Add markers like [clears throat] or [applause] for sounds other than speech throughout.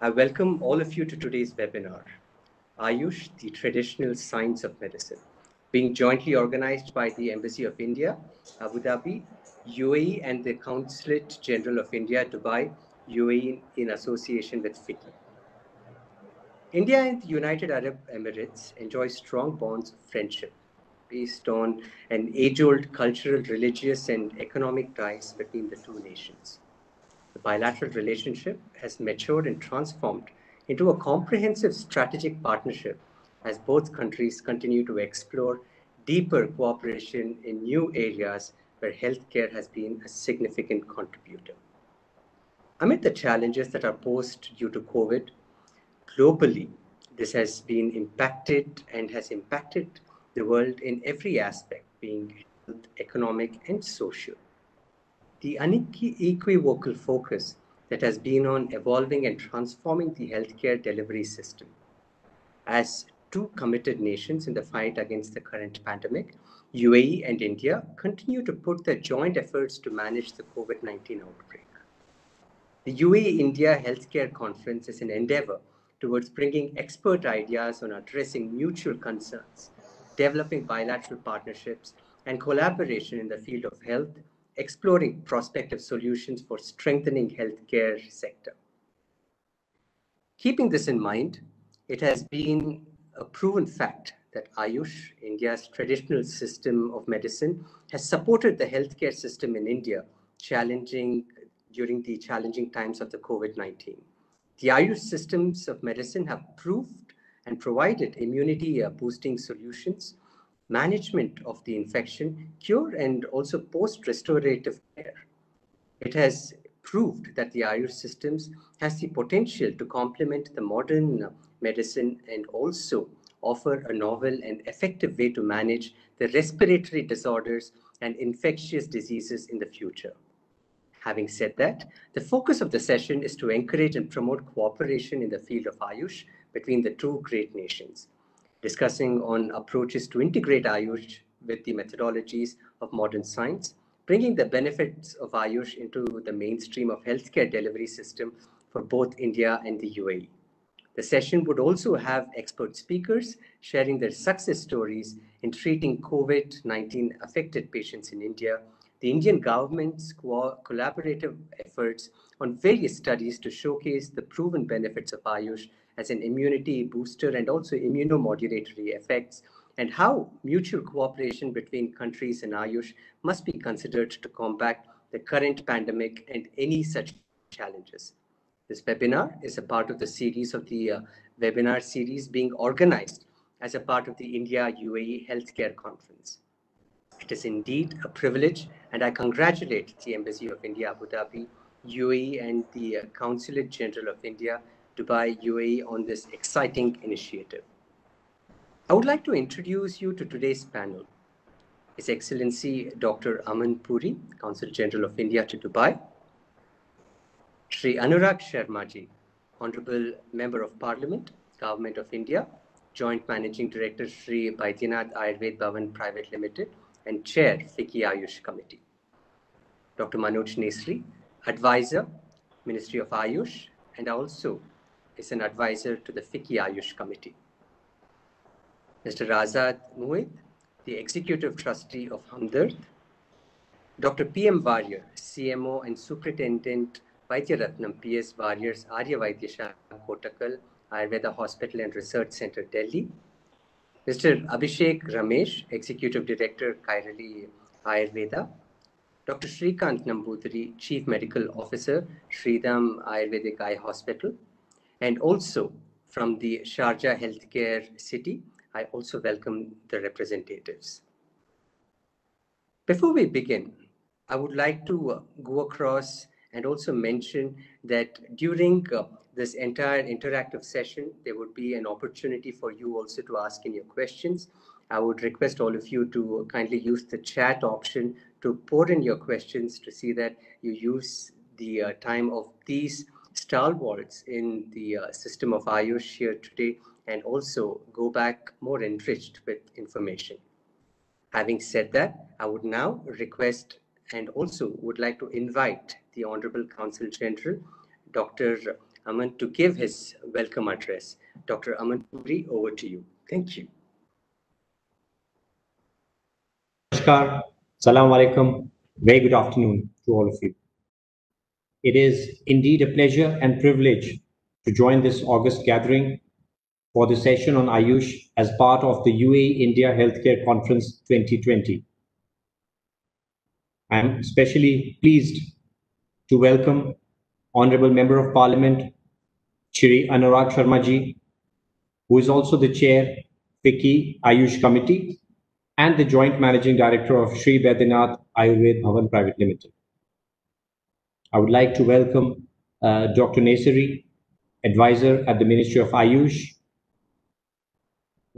I welcome all of you to today's webinar, Ayush, the Traditional Science of Medicine, being jointly organized by the Embassy of India, Abu Dhabi, UAE, and the Consulate General of India, Dubai, UAE, in association with FICCI. India and the United Arab Emirates enjoy strong bonds of friendship based on an age-old cultural, religious, and economic ties between the two nations. The bilateral relationship has matured and transformed into a comprehensive strategic partnership as both countries continue to explore deeper cooperation in new areas where healthcare has been a significant contributor. Amid the challenges that are posed due to COVID, globally, this has been impacted and has impacted the world in every aspect, being economic and social. The unequivocal focus that has been on evolving and transforming the healthcare delivery system. As two committed nations in the fight against the current pandemic, UAE and India continue to put their joint efforts to manage the COVID 19 outbreak. The UAE India Healthcare Conference is an endeavor towards bringing expert ideas on addressing mutual concerns developing bilateral partnerships, and collaboration in the field of health, exploring prospective solutions for strengthening healthcare sector. Keeping this in mind, it has been a proven fact that Ayush, India's traditional system of medicine, has supported the healthcare system in India, challenging during the challenging times of the COVID-19. The Ayush systems of medicine have proved and provided immunity uh, boosting solutions, management of the infection, cure, and also post restorative care. It has proved that the Ayush systems has the potential to complement the modern medicine and also offer a novel and effective way to manage the respiratory disorders and infectious diseases in the future. Having said that, the focus of the session is to encourage and promote cooperation in the field of Ayush between the two great nations, discussing on approaches to integrate Ayush with the methodologies of modern science, bringing the benefits of Ayush into the mainstream of healthcare delivery system for both India and the UAE. The session would also have expert speakers sharing their success stories in treating COVID-19 affected patients in India, the Indian government's co collaborative efforts on various studies to showcase the proven benefits of Ayush as an immunity booster and also immunomodulatory effects, and how mutual cooperation between countries and Ayush must be considered to combat the current pandemic and any such challenges. This webinar is a part of the series of the uh, webinar series being organized as a part of the India UAE Healthcare Conference. It is indeed a privilege, and I congratulate the Embassy of India, Abu Dhabi, UAE, and the uh, Consulate General of India Dubai, UAE on this exciting initiative. I would like to introduce you to today's panel. His Excellency Dr. Aman Puri, Consul General of India to Dubai. Sri Anurag Sharmaji, Honorable Member of Parliament, Government of India, Joint Managing Director Sri Baidyanath Ayurved Bhavan Private Limited, and Chair FICCI Ayush Committee. Dr. Manoj Nesari, Advisor, Ministry of Ayush, and also is an advisor to the FICCI Ayush Committee. Mr. Razad Muid, the Executive Trustee of Hamdard. Dr. P.M. Varier, CMO and Superintendent Vaidyaratnam P.S. Varier's Arya Vaidyashala Kottakkal Ayurveda Hospital and Research Center, Delhi. Mr. Abhishek Ramesh, Executive Director, Kairali Ayurveda. Dr. Shrikant Nambudiri, Chief Medical Officer, Sridham Ayurvedic Eye Hospital. And also from the Sharjah Healthcare City, I also welcome the representatives. Before we begin, I would like to uh, go across and also mention that during uh, this entire interactive session, there would be an opportunity for you also to ask in your questions. I would request all of you to kindly use the chat option to put in your questions to see that you use the uh, time of these stalwarts in the uh, system of Ayush here today and also go back more enriched with information. Having said that, I would now request and also would like to invite the Honorable Consul General, Dr. Aman to give his welcome address. Dr. Aman Puri, over to you. Thank you. Namaskar. Alaikum. Very good afternoon to all of you. It is indeed a pleasure and privilege to join this August gathering for the session on Ayush as part of the UAE India Healthcare Conference 2020. I am especially pleased to welcome Honorable Member of Parliament Shri Anurag Sharmaji, who is also the chair FICCI Ayush Committee and the joint managing director of Sri Baidyanath Ayurved Bhavan Private Limited. I would like to welcome uh, Dr. Nesari, advisor at the Ministry of Ayush.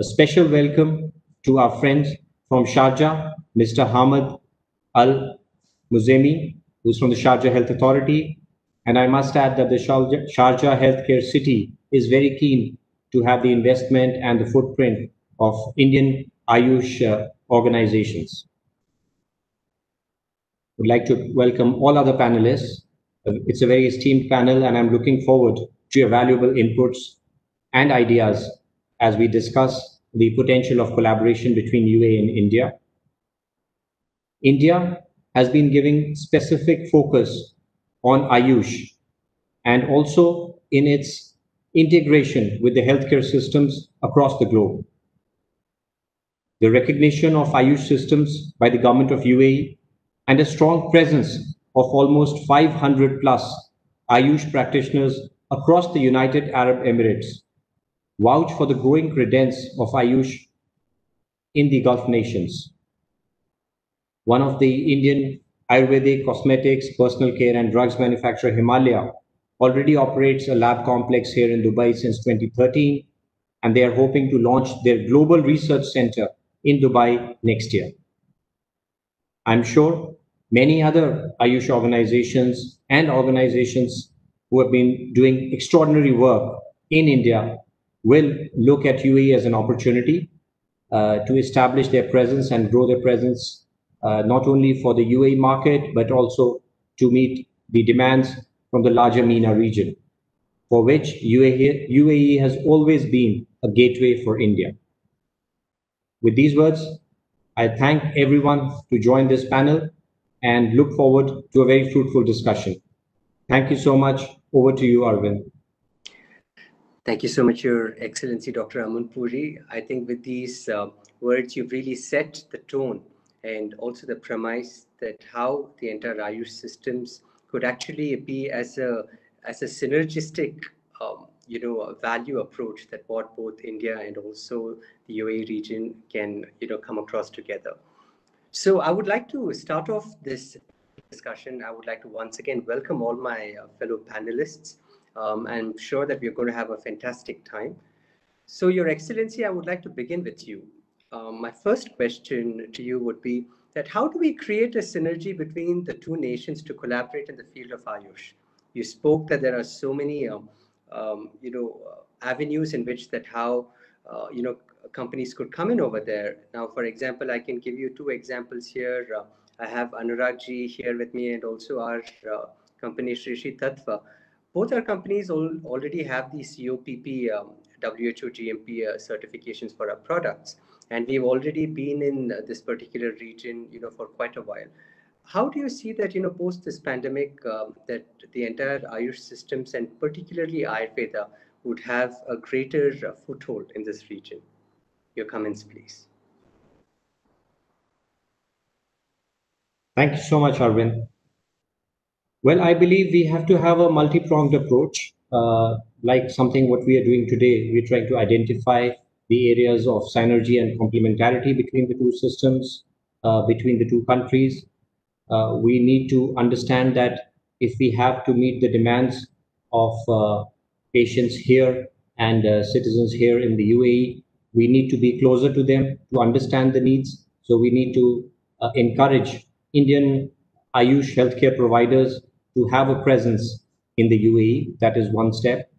A special welcome to our friends from Sharjah, Mr. Hamad Al Muzemi, who's from the Sharjah Health Authority. And I must add that the Sharjah, Sharjah Healthcare City is very keen to have the investment and the footprint of Indian Ayush uh, organizations. Would like to welcome all other panelists. It's a very esteemed panel, and I'm looking forward to your valuable inputs and ideas as we discuss the potential of collaboration between UAE and India. India has been giving specific focus on Ayush and also in its integration with the healthcare systems across the globe. The recognition of Ayush systems by the government of UAE and a strong presence of almost 500 plus Ayush practitioners across the United Arab Emirates vouch for the growing credence of Ayush in the Gulf nations one of the Indian Ayurvedic cosmetics, personal care, and drugs manufacturer Himalaya already operates a lab complex here in Dubai since 2013, and they are hoping to launch their global research center in Dubai next year. I'm sure many other Ayush organizations and organizations who have been doing extraordinary work in India will look at UAE as an opportunity uh, to establish their presence and grow their presence uh, not only for the UAE market, but also to meet the demands from the larger MENA region, for which UAE, UAE has always been a gateway for India. With these words, I thank everyone to join this panel and look forward to a very fruitful discussion. Thank you so much. Over to you, Arvind. Thank you so much, Your Excellency, Dr. Aman Puri. I think with these uh, words, you've really set the tone and also the premise that how the entire Ayush systems could actually be as a as a synergistic um, you know value approach that what both India and also the UAE region can you know come across together. So I would like to start off this discussion. I would like to once again welcome all my uh, fellow panelists. Um, I'm sure that we're going to have a fantastic time. So, Your Excellency, I would like to begin with you um, my first question to you would be that how do we create a synergy between the two nations to collaborate in the field of Ayush? You spoke that there are so many, um, um, you know, uh, avenues in which that how, uh, you know, companies could come in over there. Now, for example, I can give you two examples here. Uh, I have Anuragji here with me and also our uh, company Sri Tattva. Both our companies all, already have the COPP um, WHO GMP uh, certifications for our products and we've already been in this particular region you know for quite a while how do you see that you know post this pandemic um, that the entire ayush systems and particularly ayurveda would have a greater uh, foothold in this region your comments please. Thank you so much arvind. Well i believe we have to have a multi-pronged approach uh, like something what we are doing today. We're trying to identify the areas of synergy and complementarity between the two systems, uh, between the two countries. Uh, we need to understand that if we have to meet the demands of uh, patients here and uh, citizens here in the UAE, we need to be closer to them to understand the needs. So we need to uh, encourage Indian Ayush healthcare providers to have a presence in the UAE. That is one step.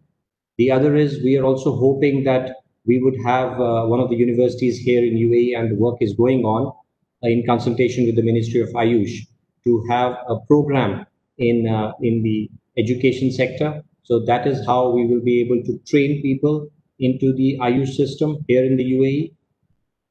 The other is we are also hoping that we would have uh, one of the universities here in UAE, and the work is going on uh, in consultation with the Ministry of Ayush to have a program in uh, in the education sector So that is how we will be able to train people into the Ayush system here in the UAE.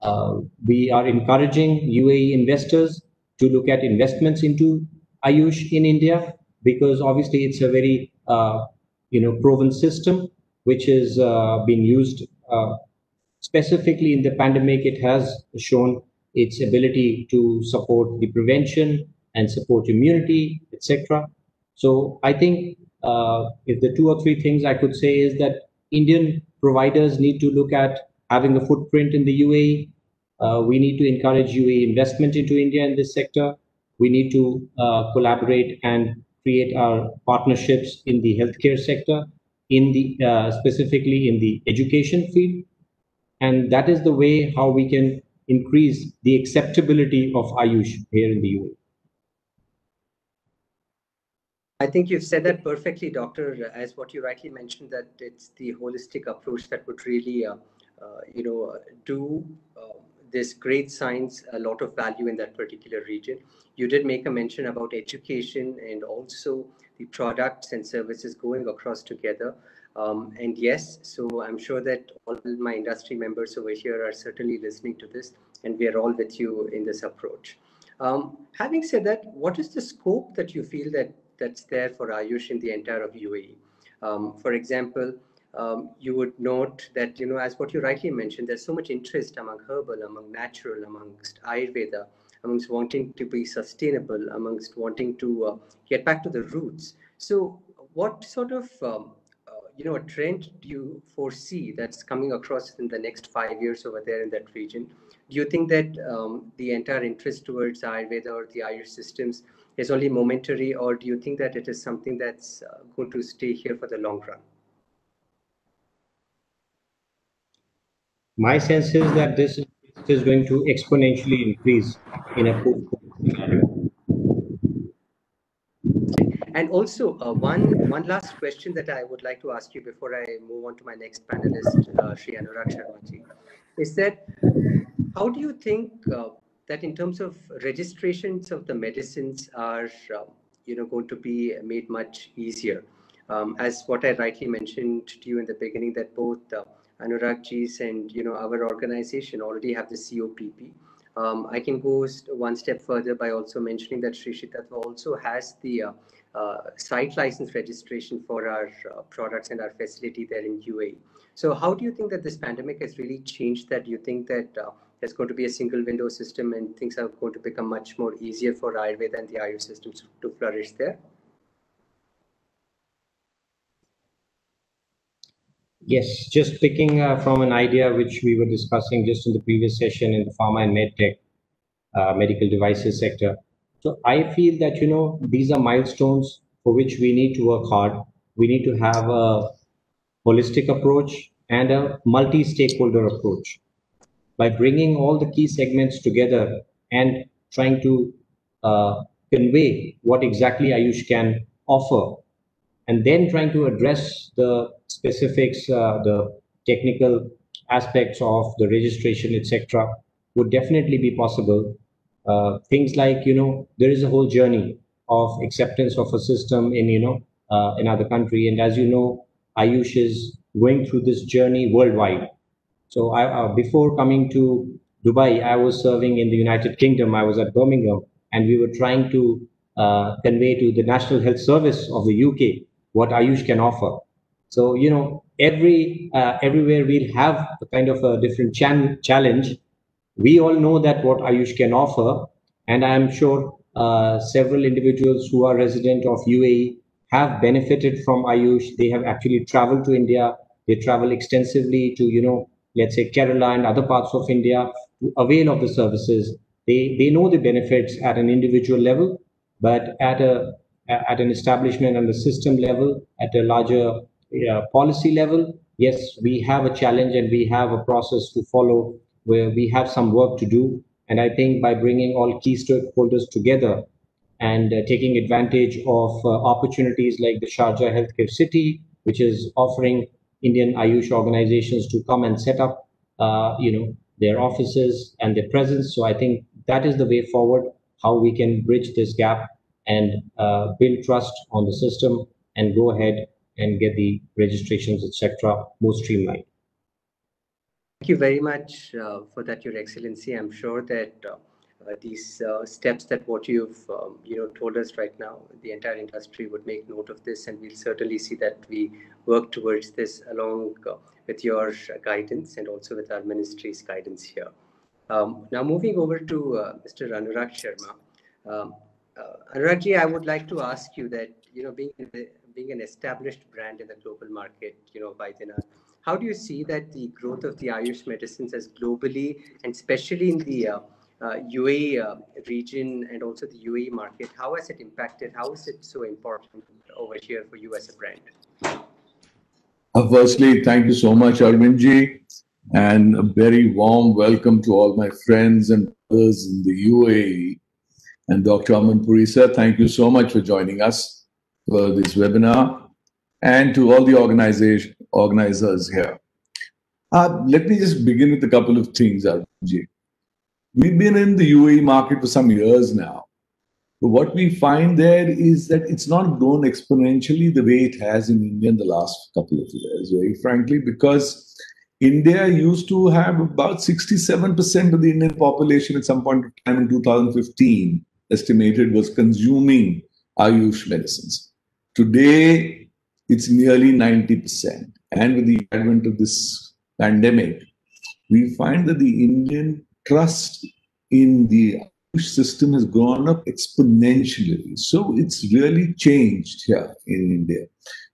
Uh, we are encouraging UAE investors to look at investments into Ayush in India because obviously it's a very uh, you know proven system which is uh, being used uh, specifically in the pandemic. It has shown its ability to support the prevention and support immunity, etc. So I think uh, if the two or three things I could say is that Indian providers need to look at having a footprint in the UAE. Uh, we need to encourage UAE investment into India in this sector. We need to uh, collaborate and create our partnerships in the healthcare sector, in the uh, specifically in the education field, and that is the way how we can increase the acceptability of Ayush here in the UAE. I think you've said that perfectly, Doctor, as what you rightly mentioned, that it's the holistic approach that would really, uh, uh, you know, do uh, this great science a lot of value in that particular region. You did make a mention about education and also the products and services going across together. Um, and yes, so I'm sure that all my industry members over here are certainly listening to this, and we are all with you in this approach. Um, having said that, what is the scope that you feel that that's there for Ayush in the entire of UAE. Um, for example, um, you would note that, you know, as what you rightly mentioned, there's so much interest among herbal, among natural, amongst Ayurveda, amongst wanting to be sustainable, amongst wanting to uh, get back to the roots. So what sort of, um, uh, you know, a trend do you foresee that's coming across in the next five years over there in that region? Do you think that um, the entire interest towards Ayurveda or the Ayurveda systems is only momentary, or do you think that it is something that's uh, going to stay here for the long run? My sense is that this is going to exponentially increase in a and also uh, one one last question that I would like to ask you before I move on to my next panelist, uh, Sri Anurag Sharma is that how do you think uh, that in terms of registrations of the medicines are, um, you know, going to be made much easier. Um, as what I rightly mentioned to you in the beginning, that both uh, Anuragji's and you know our organization already have the COPP. Um, I can go one step further by also mentioning that Sri Shritatva also has the uh, uh, site license registration for our uh, products and our facility there in UAE. So how do you think that this pandemic has really changed that? Do you think that uh, there's going to be a single window system and things are going to become much more easier for Ayurveda and the Ayurveda systems to flourish there? Yes, just picking uh, from an idea which we were discussing just in the previous session in the pharma and medtech uh, medical devices sector. So I feel that, you know, these are milestones for which we need to work hard. We need to have a holistic approach and a multi-stakeholder approach by bringing all the key segments together and trying to uh, convey what exactly Ayush can offer, and then trying to address the specifics, uh, the technical aspects of the registration, etc., would definitely be possible. Uh, things like, you know, there is a whole journey of acceptance of a system in, you know, uh, another country. And as you know, Ayush is going through this journey worldwide. So I, uh, before coming to Dubai, I was serving in the United Kingdom. I was at Birmingham, and we were trying to uh, convey to the National Health Service of the UK what Ayush can offer. So you know, every uh, everywhere we'll have a kind of a different challenge. We all know that what Ayush can offer, and I am sure uh, several individuals who are resident of UAE have benefited from Ayush. They have actually traveled to India. They travel extensively to you know let's say Kerala and other parts of India to avail of the services. They, they know the benefits at an individual level, but at a at an establishment and the system level, at a larger uh, policy level, yes, we have a challenge and we have a process to follow where we have some work to do. And I think by bringing all key stakeholders together and uh, taking advantage of uh, opportunities like the Sharjah Healthcare City, which is offering Indian Ayush organizations to come and set up, uh, you know, their offices and their presence. So I think that is the way forward, how we can bridge this gap and uh, build trust on the system and go ahead and get the registrations, etc., more streamlined. Thank you very much uh, for that, Your Excellency. I'm sure that uh, these uh, steps that what you've um, you know told us right now, the entire industry would make note of this, and we'll certainly see that we work towards this along uh, with your guidance and also with our ministry's guidance here. Um, now, moving over to uh, Mr. Anurag Sharma. Um, uh, Anuragji, I would like to ask you that you know being being an established brand in the global market, you know, Vaidyanath, how do you see that the growth of the Ayush medicines as globally and especially in the uh, uh, UAE uh, region and also the UAE market, how has it impacted? How is it so important over here for you as a brand? Uh, firstly, thank you so much, Arvindji, and a very warm welcome to all my friends and others in the UAE. And Dr. Aman thank you so much for joining us for this webinar and to all the organization, organizers here. Uh, let me just begin with a couple of things, Arvindji. We've been in the UAE market for some years now. But what we find there is that it's not grown exponentially the way it has in India in the last couple of years, very frankly, because India used to have about 67% of the Indian population at some point in time in 2015, estimated, was consuming Ayush medicines. Today, it's nearly 90%. And with the advent of this pandemic, we find that the Indian trust in the system has gone up exponentially. So it's really changed here in India.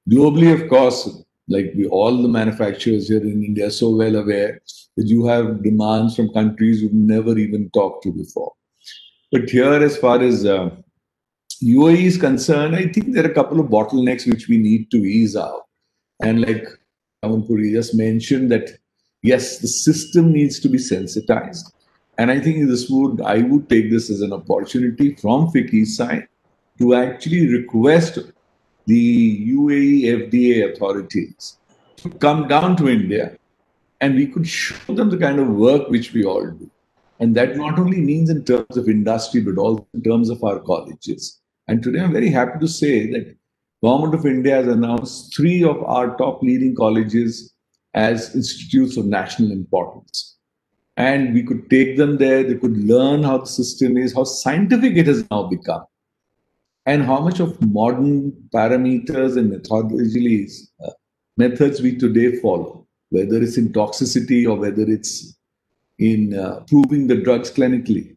Globally, of course, like we all the manufacturers here in India are so well aware that you have demands from countries you've never even talked to before. But here, as far as uh, UAE is concerned, I think there are a couple of bottlenecks which we need to ease out. And like Aman Puri just mentioned, that yes, the system needs to be sensitized. And I think this would I would take this as an opportunity from FICCI's side to actually request the UAE FDA authorities to come down to India and we could show them the kind of work which we all do. And that not only means in terms of industry, but also in terms of our colleges. And today I'm very happy to say that Government of India has announced three of our top leading colleges as institutes of national importance and we could take them there. They could learn how the system is, how scientific it has now become, and how much of modern parameters and methodologies, uh, methods we today follow, whether it's in toxicity or whether it's in uh, proving the drugs clinically.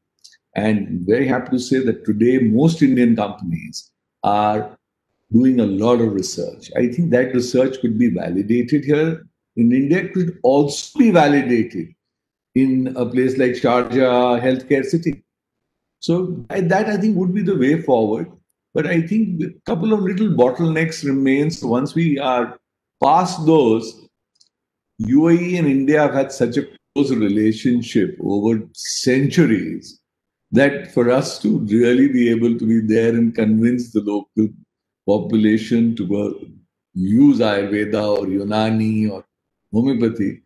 And very happy to say that today most Indian companies are doing a lot of research. I think that research could be validated here in India, could also be validated in a place like Sharjah, healthcare city. So that I think would be the way forward. But I think a couple of little bottlenecks remains. Once we are past those, UAE and India have had such a close relationship over centuries that for us to really be able to be there and convince the local population to use Ayurveda or Unani or homeopathy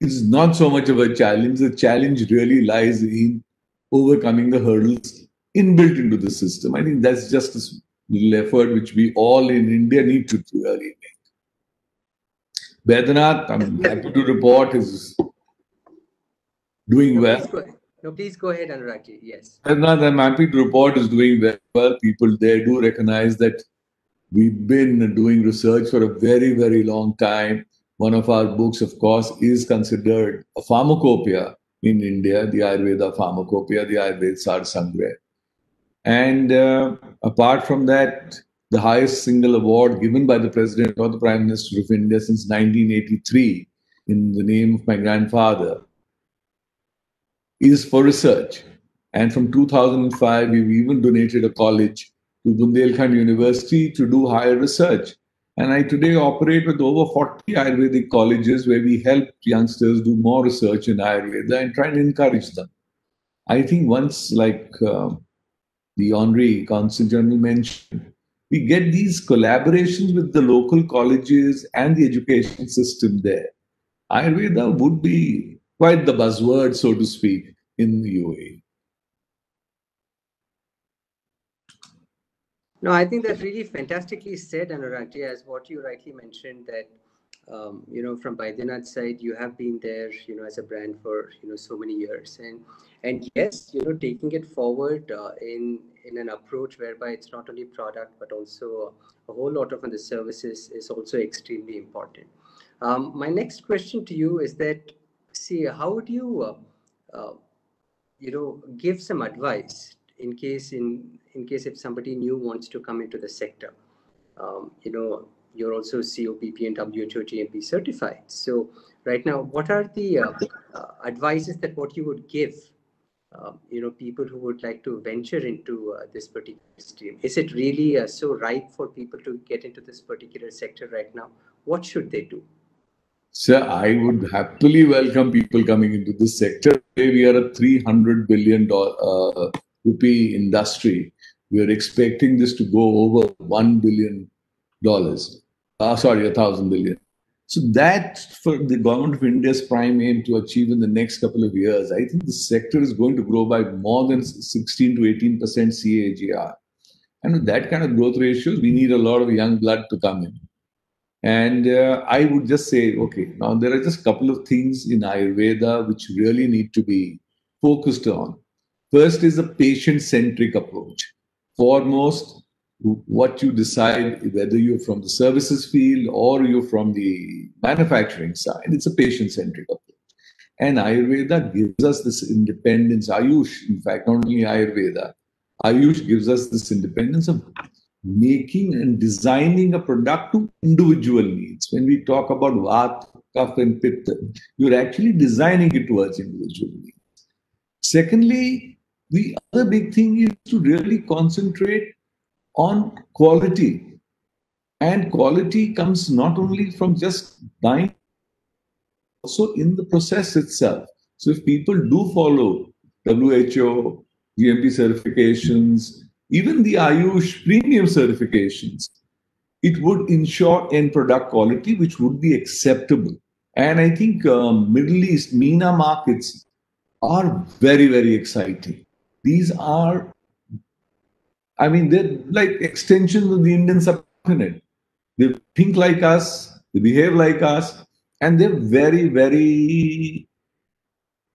is not so much of a challenge. The challenge really lies in overcoming the hurdles inbuilt into the system. I think that's just a little effort which we all in India need to really make. Vaidyanath, I'm happy to report, is doing no, well. Please no, please go ahead, Anuragji. Yes. Vaidyanath, I'm happy to report, is doing very well. People there do recognize that we've been doing research for a very, very long time one of our books, of course, is considered a pharmacopoeia in India, the Ayurveda pharmacopoeia, the Ayurveda Sar Sangrah. And uh, apart from that, the highest single award given by the President or the Prime Minister of India since 1983 in the name of my grandfather is for research. And from 2005, we've even donated a college to Bundelkhand University to do higher research. And I today operate with over 40 Ayurvedic colleges where we help youngsters do more research in Ayurveda and try and encourage them. I think once, like uh, the Honorary Consul General mentioned, we get these collaborations with the local colleges and the education system there. Ayurveda would be quite the buzzword, so to speak, in the UAE. No, I think that's really fantastically said, Anuragji, as what you rightly mentioned that um, you know from Baidyanath's side, you have been there, you know, as a brand for you know so many years, and and yes, you know, taking it forward uh, in in an approach whereby it's not only product but also a whole lot of other services is also extremely important. Um, my next question to you is that, see, how would you, uh, uh, you know, give some advice in case in in case if somebody new wants to come into the sector? Um, you know, you're also COPP and WHO GMP certified. So right now, what are the uh, uh, advices that what you would give uh, you know people who would like to venture into uh, this particular stream is it really uh, so ripe for people to get into this particular sector right now what should they do Sir, I would happily welcome people coming into this sector. We are a 300 billion uh, rupee industry. We are expecting this to go over 1 billion dollars. Uh, sorry, a thousand billion. So that for the government of India's prime aim to achieve in the next couple of years, I think the sector is going to grow by more than 16 to 18 percent CAGR. And with that kind of growth ratios, we need a lot of young blood to come in. And uh, I would just say, okay, now there are just a couple of things in Ayurveda which really need to be focused on. First is a patient centric approach. Foremost, what you decide, whether you're from the services field or you're from the manufacturing side, it's a patient centric approach. And Ayurveda gives us this independence. Ayush, in fact, not only Ayurveda, Ayush gives us this independence of making and designing a product to individual needs. When we talk about Vata, Kapha, and Pitta, you're actually designing it towards individual needs. Secondly, the other big thing is to really concentrate on quality. And quality comes not only from just buying, also in the process itself. So if people do follow WHO, GMP certifications, even the Ayush premium certifications, it would ensure end product quality, which would be acceptable. And I think um, Middle East MENA markets are very, very exciting. These are I mean, they're like extensions of the Indian subcontinent. They think like us, they behave like us, and they're very, very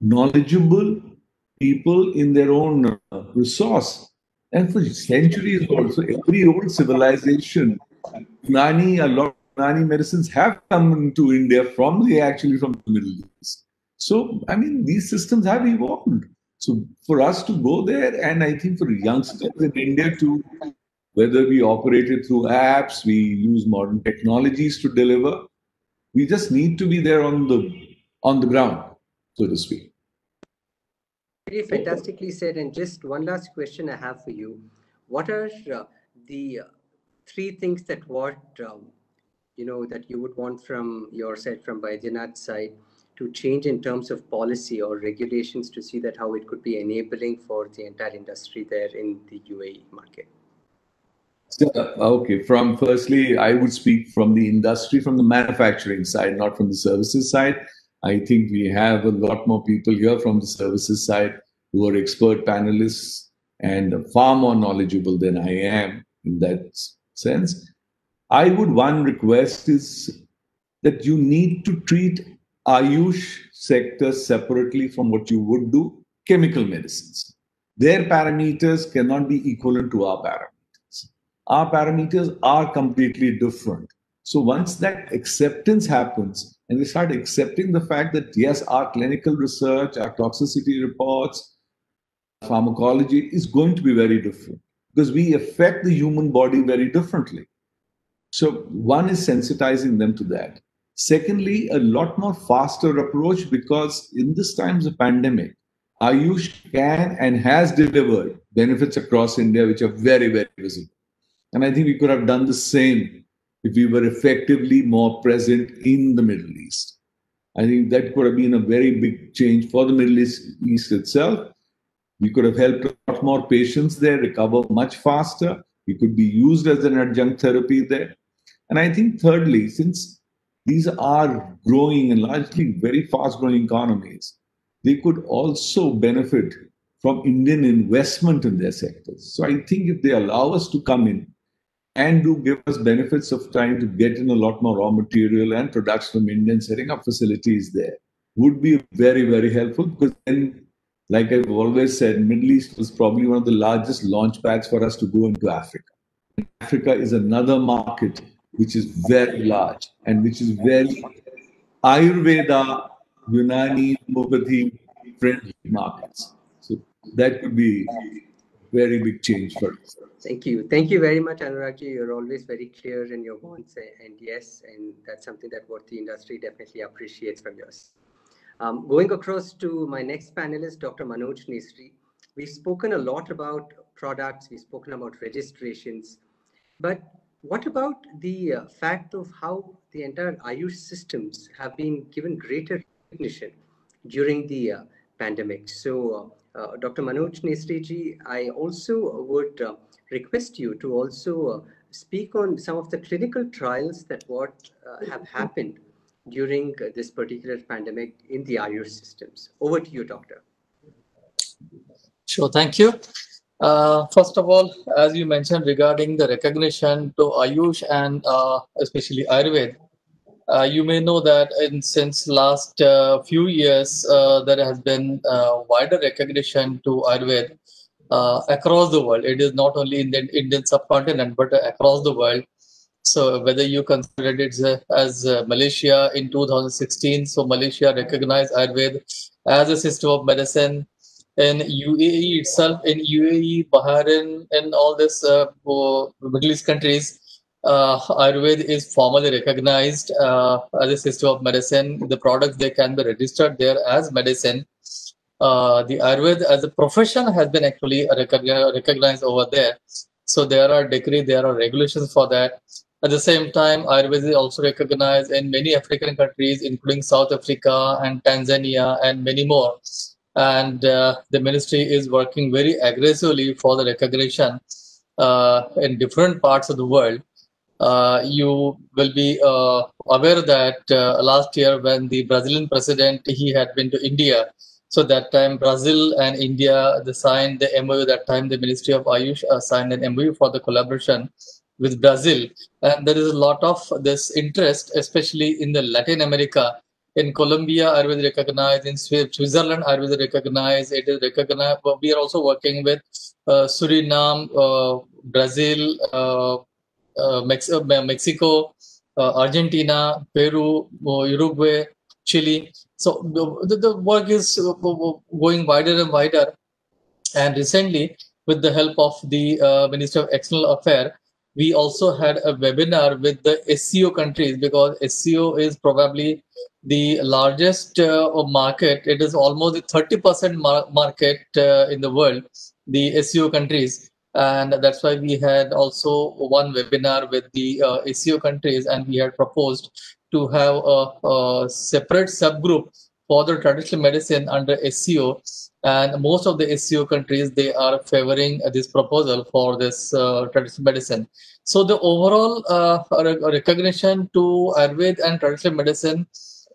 knowledgeable people in their own uh, resource. And for centuries also, every old civilization, Unani, a lot of Unani medicines have come into India from the actually from the Middle East. So, I mean, these systems have evolved. So for us to go there, and I think for youngsters in India to, whether we operate it through apps, we use modern technologies to deliver, we just need to be there on the on the ground, so to speak. Very fantastically said. And just one last question I have for you: What are uh, the three things that what um, you know that you would want from your side, from Baidyanath's side? To change in terms of policy or regulations to see that how it could be enabling for the entire industry there in the UAE market? So, uh, okay, from firstly, I would speak from the industry, from the manufacturing side, not from the services side. I think we have a lot more people here from the services side who are expert panelists and far more knowledgeable than I am in that sense. I would one request is that you need to treat Ayush sector separately from what you would do chemical medicines. Their parameters cannot be equivalent to our parameters. Our parameters are completely different. So once that acceptance happens, and we start accepting the fact that yes, our clinical research, our toxicity reports, pharmacology is going to be very different because we affect the human body very differently. So one is sensitizing them to that. Secondly, a lot more faster approach because in this times of pandemic, Ayush can and has delivered benefits across India which are very, very visible. And I think we could have done the same if we were effectively more present in the Middle East. I think that could have been a very big change for the Middle East, East itself. We could have helped a lot more patients there recover much faster. We could be used as an adjunct therapy there. And I think, thirdly, since these are growing and largely very fast growing economies. They could also benefit from Indian investment in their sectors. So I think if they allow us to come in and do give us benefits of trying to get in a lot more raw material and products from India and setting up facilities there would be very, very helpful because then, like I've always said, Middle East was probably one of the largest launch pads for us to go into Africa. Africa is another market which is very large and which is very Ayurveda, Unani, homeopathy friendly markets. So that could be very big change for us. Thank you. Thank you very much, Anuragji. You're always very clear in your wants and yes, and that's something that what the industry definitely appreciates from yours. Um, going across to my next panelist, Dr. Manoj Nesari. We've spoken a lot about products, we've spoken about registrations, but what about the uh, fact of how the entire Ayush systems have been given greater recognition during the uh, pandemic? So, uh, uh Dr. Manoj Nesari I also would uh, request you to also uh, speak on some of the clinical trials that what have happened during this particular pandemic in the Ayush systems. Over to you, Doctor. Sure, thank you. Uh, first of all, as you mentioned regarding the recognition to Ayush and uh, especially Ayurveda, uh, you may know that in, since last uh, few years uh, there has been wider recognition to Ayurveda across the world. It is not only in the Indian subcontinent but across the world. So whether you consider it as Malaysia in 2016, so Malaysia recognized Ayurveda as a system of medicine in UAE itself, in UAE, Bahrain, and all this uh, Middle East countries, uh, Ayurveda is formally recognized uh, as a system of medicine. The products they can be registered there as medicine. Uh, the Ayurveda as a profession has been actually recognized over there. So there are decree, there are regulations for that. At the same time, Ayurveda is also recognized in many African countries, including South Africa and Tanzania and many more and uh, the ministry is working very aggressively for the recognition uh, in different parts of the world. Uh, you will be uh, aware that uh, last year when the Brazilian president he had been to India, so that time Brazil and India they signed the MOU. That time the Ministry of Ayush uh, signed an MOU for the collaboration with Brazil, and there is a lot of this interest, especially in the Latin America in Colombia, Ayurveda recognized. In Switzerland, Ayurveda recognized. It is recognized. We are also working with uh, Suriname, uh, Brazil, uh, uh Mex uh, Mexico, uh, Argentina, Peru, Uruguay, Chile. So the, the work is going wider and wider. And recently, with the help of the Minister of External Affairs, we also had a webinar with the SCO countries because SCO is probably the largest uh, market. It is almost the 30% mar- market uh, in the world, the SCO countries. And that's why we had also one webinar with the uh, SCO countries, and we had proposed to have a, a separate subgroup for the traditional medicine under SCO and most of the SCO countries they are favoring this proposal for this uh, traditional medicine. So the overall uh, recognition to Ayurveda and traditional medicine,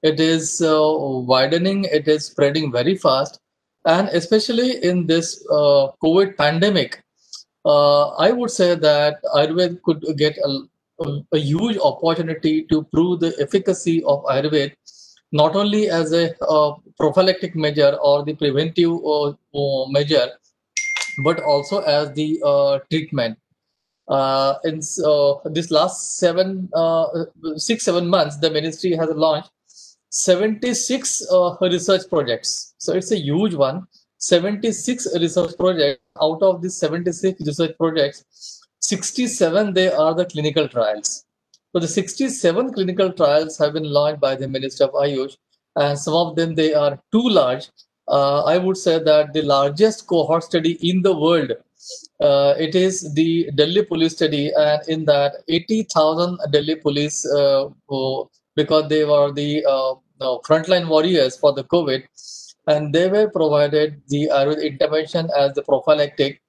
it is uh, widening, it is spreading very fast, and especially in this COVID pandemic, uh, I would say that Ayurveda could get a, a huge opportunity to prove the efficacy of Ayurveda not only as a uh, prophylactic measure or the preventive uh, uh, measure, but also as the uh, treatment. Uh, in this last seven, six, seven months, the ministry has launched 76 research projects. So it's a huge one. 76 research projects. Out of these 76 research projects, 67 they are the clinical trials. So the 67 clinical trials have been launched by the Minister of Ayush, and some of them they are too large. Uh, I would say that the largest cohort study in the world uh, it is the Delhi police study, and in that 80,000 Delhi police, uh, because they were the uh, frontline warriors for the COVID, and they were provided the Ayurvedic intervention as the prophylactic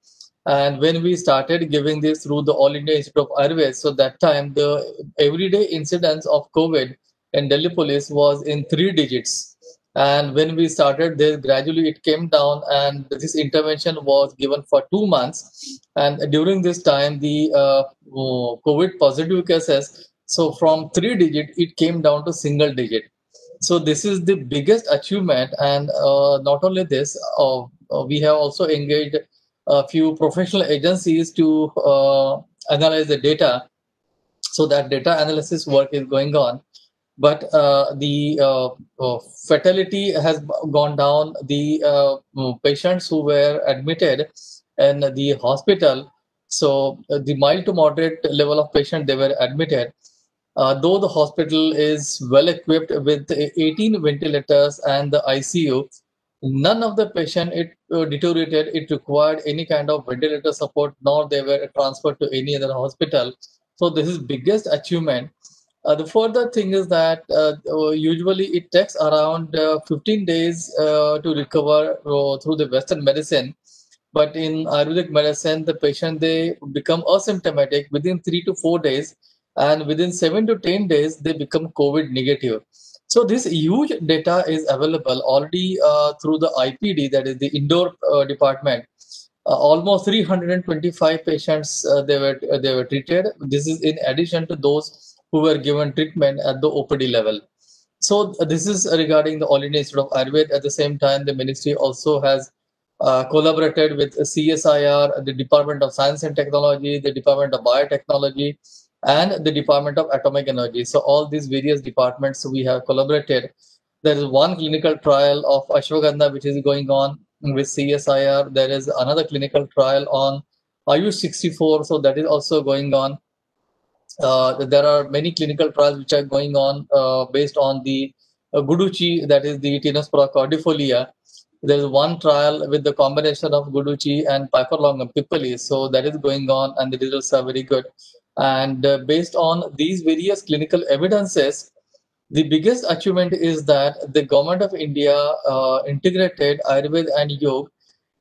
and when we started giving this through the All India Institute of Ayurveda, so that time the everyday incidence of COVID in Delhi police was in three digits. And when we started this, gradually it came down, and this intervention was given for two months. And during this time, the uh, COVID positive cases, so from three digit, it came down to single digit. So this is the biggest achievement, and uh, not only this, uh, uh we have also engaged a few professional agencies to uh, analyze the data. So that data analysis work is going on but uh, the uh, uh, fatality has gone down. The uh, patients who were admitted in the hospital, so the mild to moderate level of patient they were admitted. Uh, though the hospital is well equipped with 18 ventilators and the ICU, none of the patient it deteriorated. It required any kind of ventilator support, nor they were transferred to any other hospital. So this is biggest achievement uh, the further thing is that uh, uh usually it takes around uh, 15 days uh, to recover uh, through the Western medicine. But in Ayurvedic medicine, the patient they become asymptomatic within three to four days, and within seven to ten days they become COVID negative. So this huge data is available already uh, through the IPD, that is the indoor uh, department. Uh, almost 325 patients they were they were treated. This is in addition to those who were given treatment at the OPD level. So uh, this is regarding the All India Institute of Ayurveda. At the same time, the ministry also has uh, collaborated with CSIR, the Department of Science and Technology, the Department of Biotechnology, and the Department of Atomic Energy. So all these various departments we have collaborated. There is one clinical trial of ashwagandha which is going on with CSIR. There is another clinical trial on Ayush 64, so that is also going on. Uh, there are many clinical trials which are going on uh, based on the uh, Guduchi, that is the Tinospora cordifolia. There is one trial with the combination of Guduchi and Piper longum pippali. So that is going on, and the results are very good. And uh, based on these various clinical evidences, the biggest achievement is that the government of India uh, integrated Ayurveda and Yoga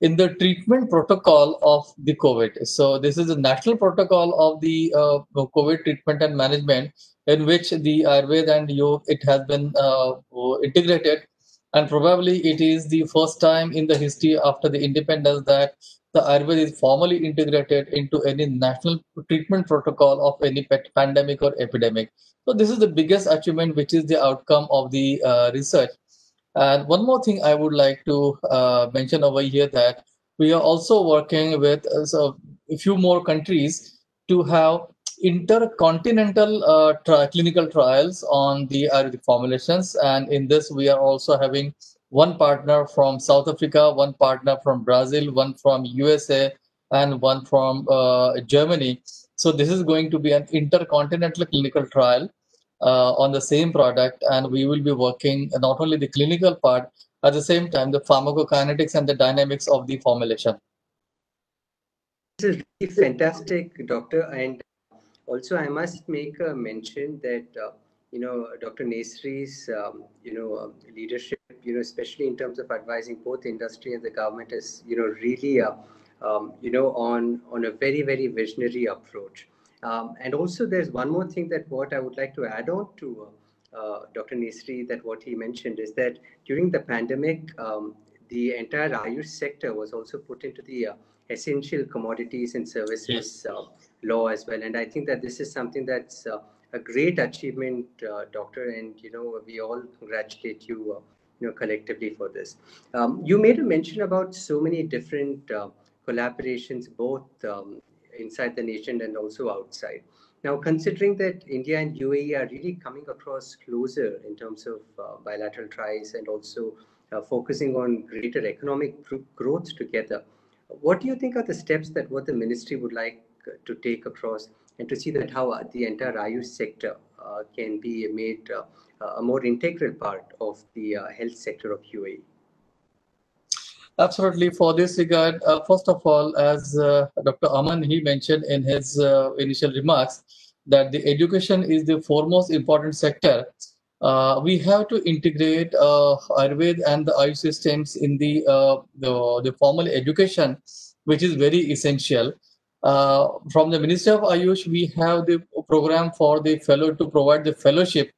in the treatment protocol of the COVID. So this is a national protocol of the uh, COVID treatment and management in which the Ayurveda and Yoga it has been uh, integrated, and probably it is the first time in the history after the independence that the Ayurveda is formally integrated into any national treatment protocol of any pandemic or epidemic. So this is the biggest achievement, which is the outcome of the uh, research. And one more thing I would like to uh, mention over here that we are also working with uh, so a few more countries to have intercontinental uh, tri- clinical trials on the Ayurvedic formulations. And in this, we are also having one partner from South Africa, one partner from Brazil, one from USA, and one from uh, Germany. So this is going to be an intercontinental clinical trial uh, on the same product and we will be working not only the clinical part at the same time the pharmacokinetics and the dynamics of the formulation this is really fantastic doctor and also i must make a mention that uh, you know dr nesari's um, you know uh, leadership you know especially in terms of advising both industry and the government is you know really uh, um, you know on on a very very visionary approach um, and also, there's one more thing that what I would like to add on to uh, uh Dr. Nesari, that what he mentioned is that during the pandemic, um, the entire Ayush sector was also put into the uh, essential commodities and services uh, law as well. And I think that this is something that's uh, a great achievement, uh, Doctor. And you know, we all congratulate you, you know, collectively for this. Um, you made a mention about so many different collaborations, both um, inside the nation and also outside. Now, considering that India and UAE are really coming across closer in terms of uh, bilateral ties and also uh, focusing on greater economic growth together, what do you think are the steps that what the ministry would like to take across and to see that how the entire Ayush sector uh, can be made uh, a more integral part of the uh, health sector of UAE? Absolutely. For this regard, first of all, as Dr. Aman he mentioned in his initial remarks, that the education is the foremost important sector. Uh, we have to integrate uh, Ayurveda and the Ayush systems in the, uh, the, the formal education, which is very essential. From the Ministry of Ayush, we have the program for the fellow to provide the fellowship,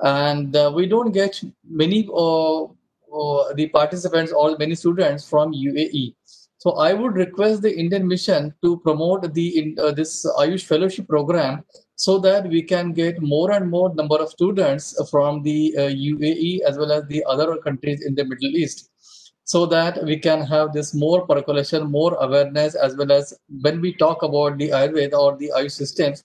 and we don't get many uh, the participants, or many students from UAE. So I would request the Indian Mission to promote the uh, this Ayush Fellowship program so that we can get more and more number of students from the UAE as well as the other countries in the Middle East so that we can have this more percolation, more awareness, as well as when we talk about the Ayurveda or the Ayush systems,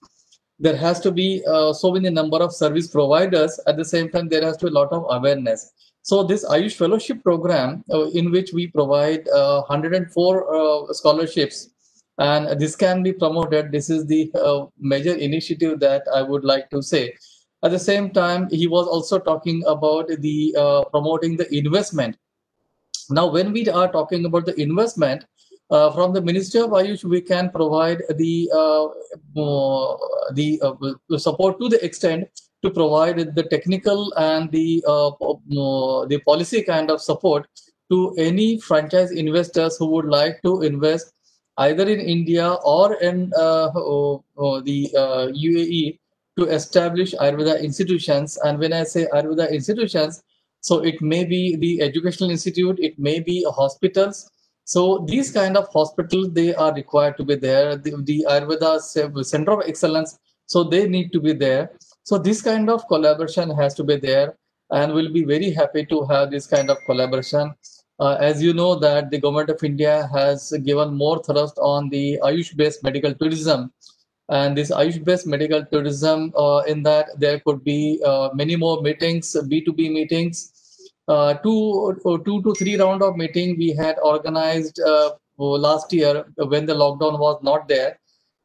there has to be uh, so many number of service providers. At the same time, there has to be a lot of awareness. So this Ayush Fellowship program, uh, in which we provide uh, 104 uh, scholarships, and this can be promoted. This is the uh, major initiative that I would like to say. At the same time, he was also talking about the uh, promoting the investment now, when we are talking about the investment, uh, from the Ministry of Ayush, we can provide the uh, uh, the uh, support to the extent to provide the technical and the uh, uh, the policy kind of support to any franchise investors who would like to invest either in India or in the UAE to establish Ayurveda institutions. And when I say Ayurveda institutions, so it may be the educational institute, it may be hospitals. So these kind of hospitals, they are required to be there. The, the Ayurveda Center of Excellence, so they need to be there. So this kind of collaboration has to be there and we'll be very happy to have this kind of collaboration. Uh, as you know that the government of India has given more thrust on the Ayush-based medical tourism and this Ayush-based medical tourism, uh, in that there could be uh, many more meetings, B2B meetings, uh, two, uh, two to three round of meeting we had organized uh, last year when the lockdown was not there.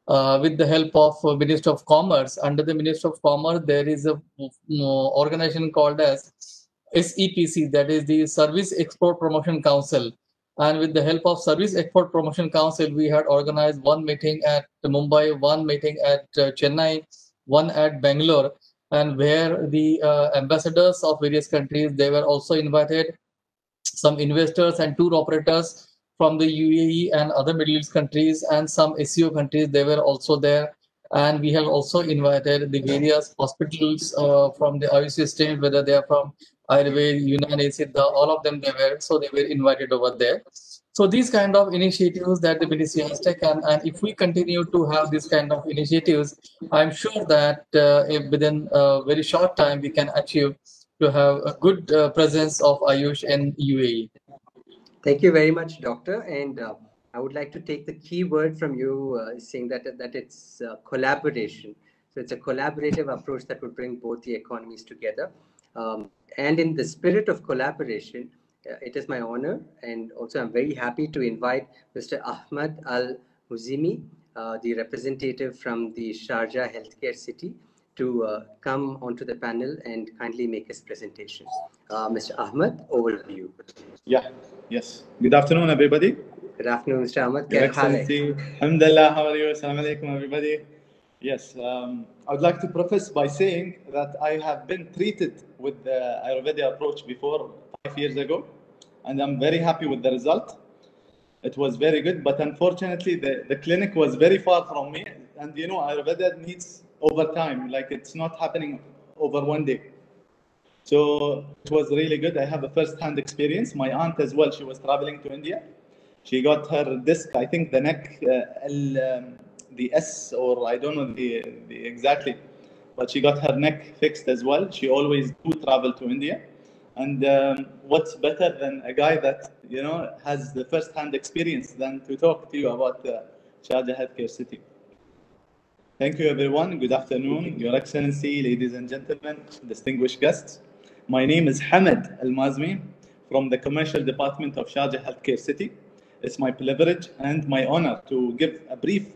Uh, with the help of Minister of Commerce. Under the Minister of Commerce, there is a organization called as SEPC, that is the Service Export Promotion Council. And with the help of Service Export Promotion Council, we had organized one meeting at Mumbai, one meeting at uh, Chennai, one at Bangalore, and where the uh, ambassadors of various countries, they were also invited, some investors and tour operators from the UAE and other Middle East countries and some SEO countries, they were also there. And we have also invited the various hospitals uh, from the Ayush system, whether they are from Ayurveda, Unani, Siddha, all of them they were, so they were invited over there. So these kind of initiatives that the ministry has taken, and if we continue to have these kind of initiatives, I'm sure that uh, within a very short time we can achieve to have a good uh, presence of Ayush in UAE. Thank you very much, Doctor. And uh, I would like to take the key word from you, uh, saying that that it's uh, collaboration. So it's a collaborative approach that would bring both the economies together. Um, and in the spirit of collaboration, uh, it is my honor and also I'm very happy to invite Mr. Ahmad Al Muzimi, uh, the representative from the Sharjah Healthcare City, to uh, come onto the panel and kindly make his presentation. Uh, Mr. Ahmad, over to you. Yeah, yes. Good afternoon, everybody. Good afternoon, Mr. Ahmad. Your Excellency. Alhamdulillah, how are you? Assalamu alaikum, everybody. Yes, um, I would like to preface by saying that I have been treated with the Ayurveda approach before five years ago, and I'm very happy with the result. It was very good, but unfortunately, the, the clinic was very far from me. And you know, Ayurveda needs over time, like it's not happening over one day. So it was really good. I have a first hand experience. My aunt as well, she was traveling to India. She got her disc, I think the neck, uh, um, the S or I don't know the, the exactly, but she got her neck fixed as well. She always do travel to India. And um, what's better than a guy that you know has the first-hand experience than to talk to you about the Sharjah Healthcare City. Thank you, everyone. Good afternoon, Your Excellency, ladies and gentlemen, distinguished guests. My name is Hamad Al Mazmi from the Commercial Department of Sharjah Healthcare City. It's my privilege and my honor to give a brief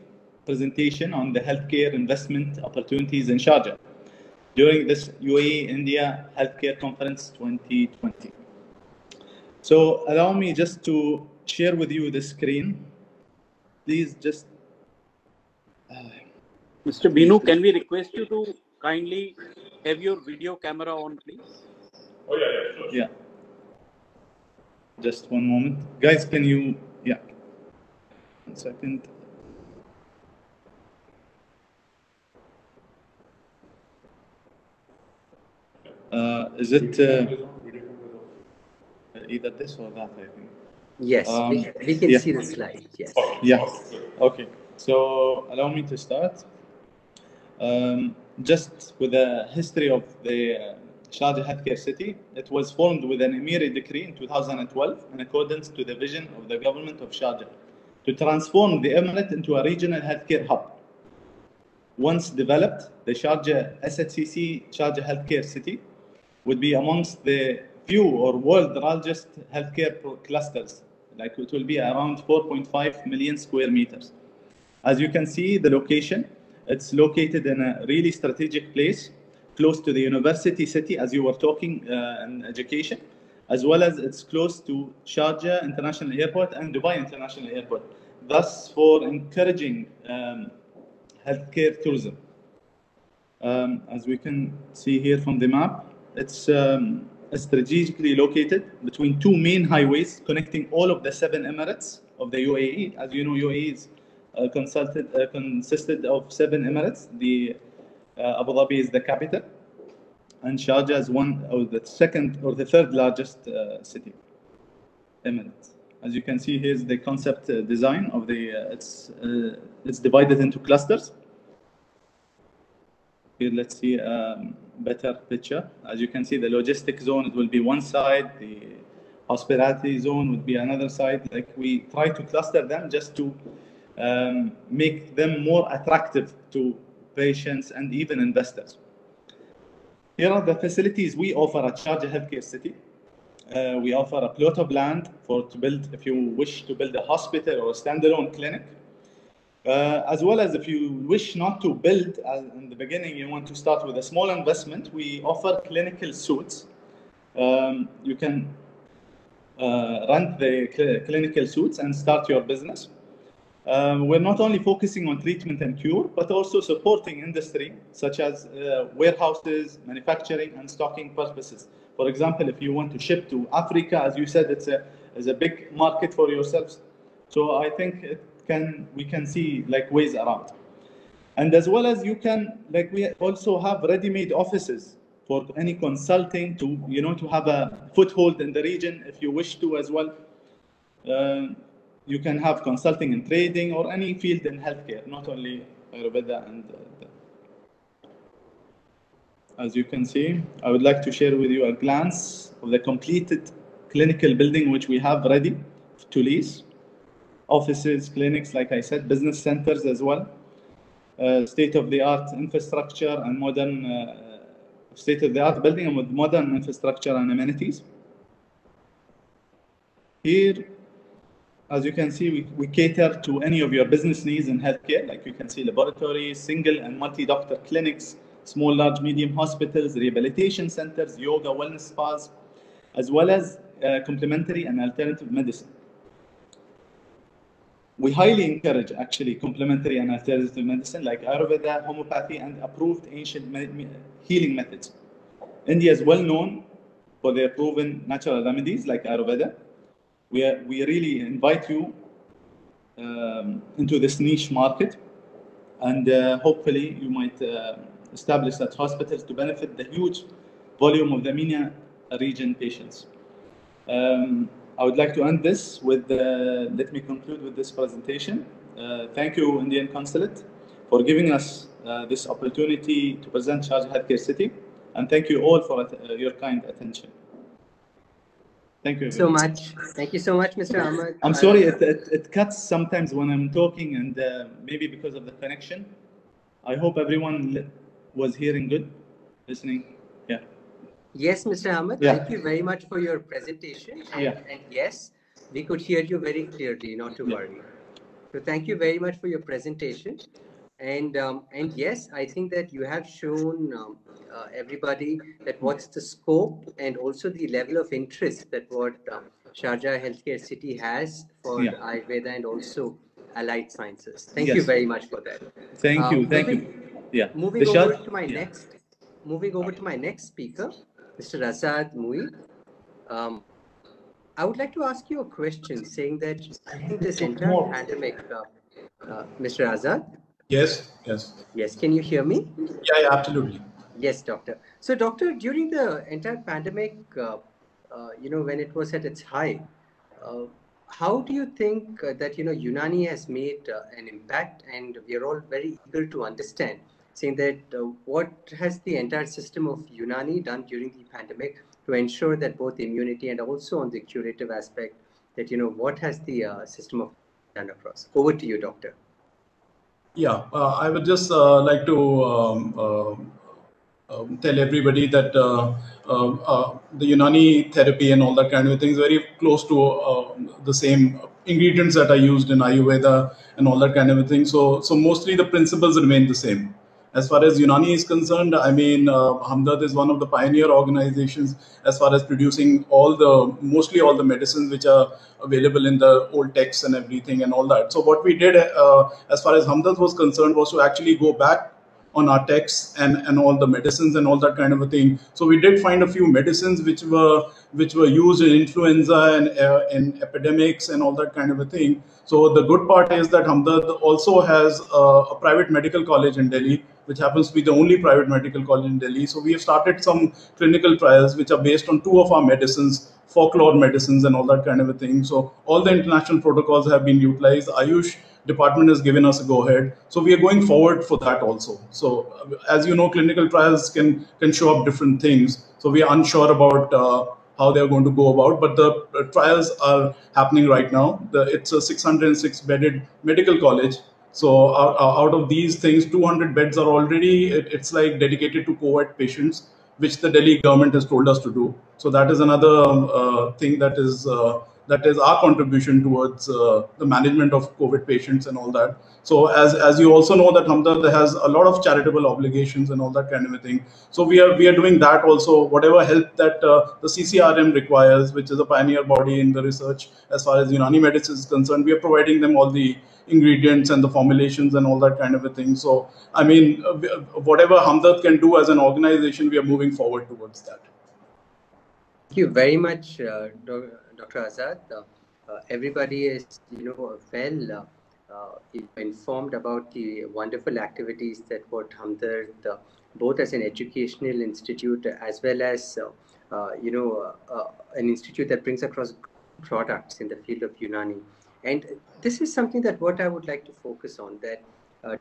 presentation on the healthcare investment opportunities in Sharjah during this UAE India Healthcare Conference 2020. So allow me just to share with you the screen. Please just. Uh, Mr. Binu, can we request you to kindly have your video camera on, please? Oh, yeah, yeah, sure. Yeah. Just one moment. Guys, can you, yeah. One second. Uh, is it? Uh, either this or that, I think. Yes, Um, we, we can yeah. see the slide. Yes. Yeah. Okay. So allow me to start. Um, just with a history of the uh, Sharjah Healthcare City, it was formed with an Emiri decree in 2012 in accordance to the vision of the government of Sharjah to transform the emirate into a regional healthcare hub. Once developed, the Sharjah SHCC Sharjah Healthcare City would be amongst the few or world largest healthcare clusters. Like it will be around 4.5 million square meters. As you can see, the location, it's located in a really strategic place, close to the university city, as you were talking uh, in education, as well as it's close to Sharjah International Airport and Dubai International Airport. Thus, for encouraging um, healthcare tourism. Um, as we can see here from the map, it's um, strategically located between two main highways connecting all of the seven emirates of the UAE. As you know, UAE is uh, consulted, uh, consisted of seven emirates. The uh, Abu Dhabi is the capital, and Sharjah is one or the second or the third largest uh, city emirate. As you can see, here's the concept uh, design of the. Uh, it's uh, it's divided into clusters. Here, let's see a better picture. As you can see, the logistic zone it will be one side, the hospitality zone would be another side. Like we try to cluster them just to um, make them more attractive to patients and even investors. Here are the facilities we offer at Sharjah Healthcare City. Uh, we offer a plot of land for to build, if you wish to build a hospital or a standalone clinic. Uh, as well as if you wish not to build in the beginning, you want to start with a small investment, we offer clinical suites. Um, you can uh, rent the cl- clinical suites and start your business. Um, we're not only focusing on treatment and cure, but also supporting industry such as uh, warehouses, manufacturing, and stocking purposes. For example, if you want to ship to Africa, as you said, it's a, it's a big market for yourselves. So I think it can we can see like ways around. And as well as you can, like we also have ready-made offices for any consulting to, you know, to have a foothold in the region if you wish to as well. Uh, you can have consulting and trading or any field in healthcare, not only Ayurveda and uh, as you can see, I would like to share with you a glance of the completed clinical building which we have ready to lease. Offices, clinics, like I said, business centers as well. Uh, state-of-the-art infrastructure and modern uh, state-of-the-art building with modern infrastructure and amenities. Here, as you can see, we, we cater to any of your business needs in healthcare. Like you can see laboratories, single and multi-doctor clinics, small, large, medium hospitals, rehabilitation centers, yoga, wellness spas, as well as uh, complementary and alternative medicine. We highly encourage actually complementary and alternative medicine like Ayurveda, homeopathy, and approved ancient healing methods. India is well known for their proven natural remedies like Ayurveda. We, are, we really invite you um, into this niche market, and uh, hopefully you might uh, establish such hospitals to benefit the huge volume of the MENA region patients. Um, I would like to end this with, uh, let me conclude with this presentation. Uh, thank you, Indian Consulate, for giving us uh, this opportunity to present Sharjah Healthcare City. And thank you all for uh, your kind attention. Thank you. so much. Thank you so much, Mr. [laughs] Ahmed. I'm sorry, it, it, it cuts sometimes when I'm talking, and uh, maybe because of the connection. I hope everyone was hearing good, listening. Yeah. Yes, Mr. Ahmed, Yeah. thank you very much for your presentation. And, Yeah. and yes, we could hear you very clearly, not to Yeah. worry. So thank you very much for your presentation. And um, and yes, I think that you have shown um, uh, everybody that what's the scope and also the level of interest that what um, Sharjah Healthcare City has for Yeah. Ayurveda and also allied sciences. Thank you very much for that. Thank Uh, you. Thank moving- you. Yeah. Moving The over to my yeah. next, moving over to my next speaker, Mr. Asad Mueed. Um, I would like to ask you a question, saying that in this entire pandemic, uh, uh, Mr. Azad, Yes, yes. yes, can you hear me? Yeah, yeah, absolutely. Yes, doctor. So, doctor, during the entire pandemic, uh, uh, you know, when it was at its high. Uh, how do you think uh, that, you know, Unani has made uh, an impact and we are all very eager to understand saying that uh, what has the entire system of Unani done during the pandemic to ensure that both immunity and also on the curative aspect that, you know, what has the system of done across? Over to you, doctor. Yeah, I would just like to um, um, tell everybody that uh, uh, uh, the Unani therapy and all that kind of thing is very close to uh, the same ingredients that are used in Ayurveda and all that kind of thing. So, so mostly the principles remain the same. As far as Unani is concerned, I mean, uh, Hamdard is one of the pioneer organizations as far as producing all the, mostly all the medicines which are available in the old texts and everything and all that. So what we did uh, as far as Hamdard was concerned was to actually go back on our texts and, and all the medicines and all that kind of a thing. So we did find a few medicines which were which were used in influenza and uh, in epidemics and all that kind of a thing. So the good part is that Hamdard also has uh, a private medical college in Delhi, which happens to be the only private medical college in Delhi. So we have started some clinical trials which are based on two of our medicines, folklore medicines and all that kind of a thing. So all the international protocols have been utilized. Ayush department has given us a go ahead. So we are going forward for that also. So as you know, clinical trials can can show up different things. So we are unsure about uh, how they are going to go about, but the uh, trials are happening right now. The, it's a 606 bedded medical college. So out, out, of these things, 200 beds are already, it, it's like dedicated to COVID patients, which the Delhi government has told us to do. So that is another um, uh, thing that is uh, that is our contribution towards uh, the management of COVID patients and all that. So as, as you also know that Hamdard has a lot of charitable obligations and all that kind of a thing. So we are we are doing that also. Whatever help that uh, the CCRUM requires, which is a pioneer body in the research as far as Unani medicine is concerned, we are providing them all the ingredients and the formulations and all that kind of a thing. So I mean, uh, whatever Hamdard can do as an organization, we are moving forward towards that. Thank you very much, uh, Dr. Asad. Uh, uh, everybody is, you know, well uh, informed about the wonderful activities that what Hamdard, both as an educational institute as well as, you know, an institute that brings across products in the field of Unani. And this is something that what I would like to focus on that uh,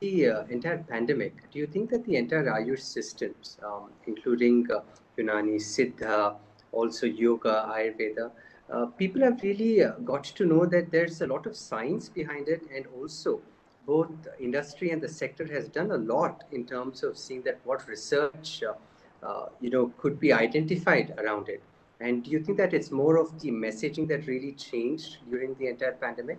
the uh, entire pandemic, do you think that the entire Ayush systems, um, including uh, Unani, Siddha, also yoga, Ayurveda, uh, people have really uh, got to know that there's a lot of science behind it and also both industry and the sector has done a lot in terms of seeing that what research uh, uh, you know could be identified around it. And do you think that it's more of the messaging that really changed during the entire pandemic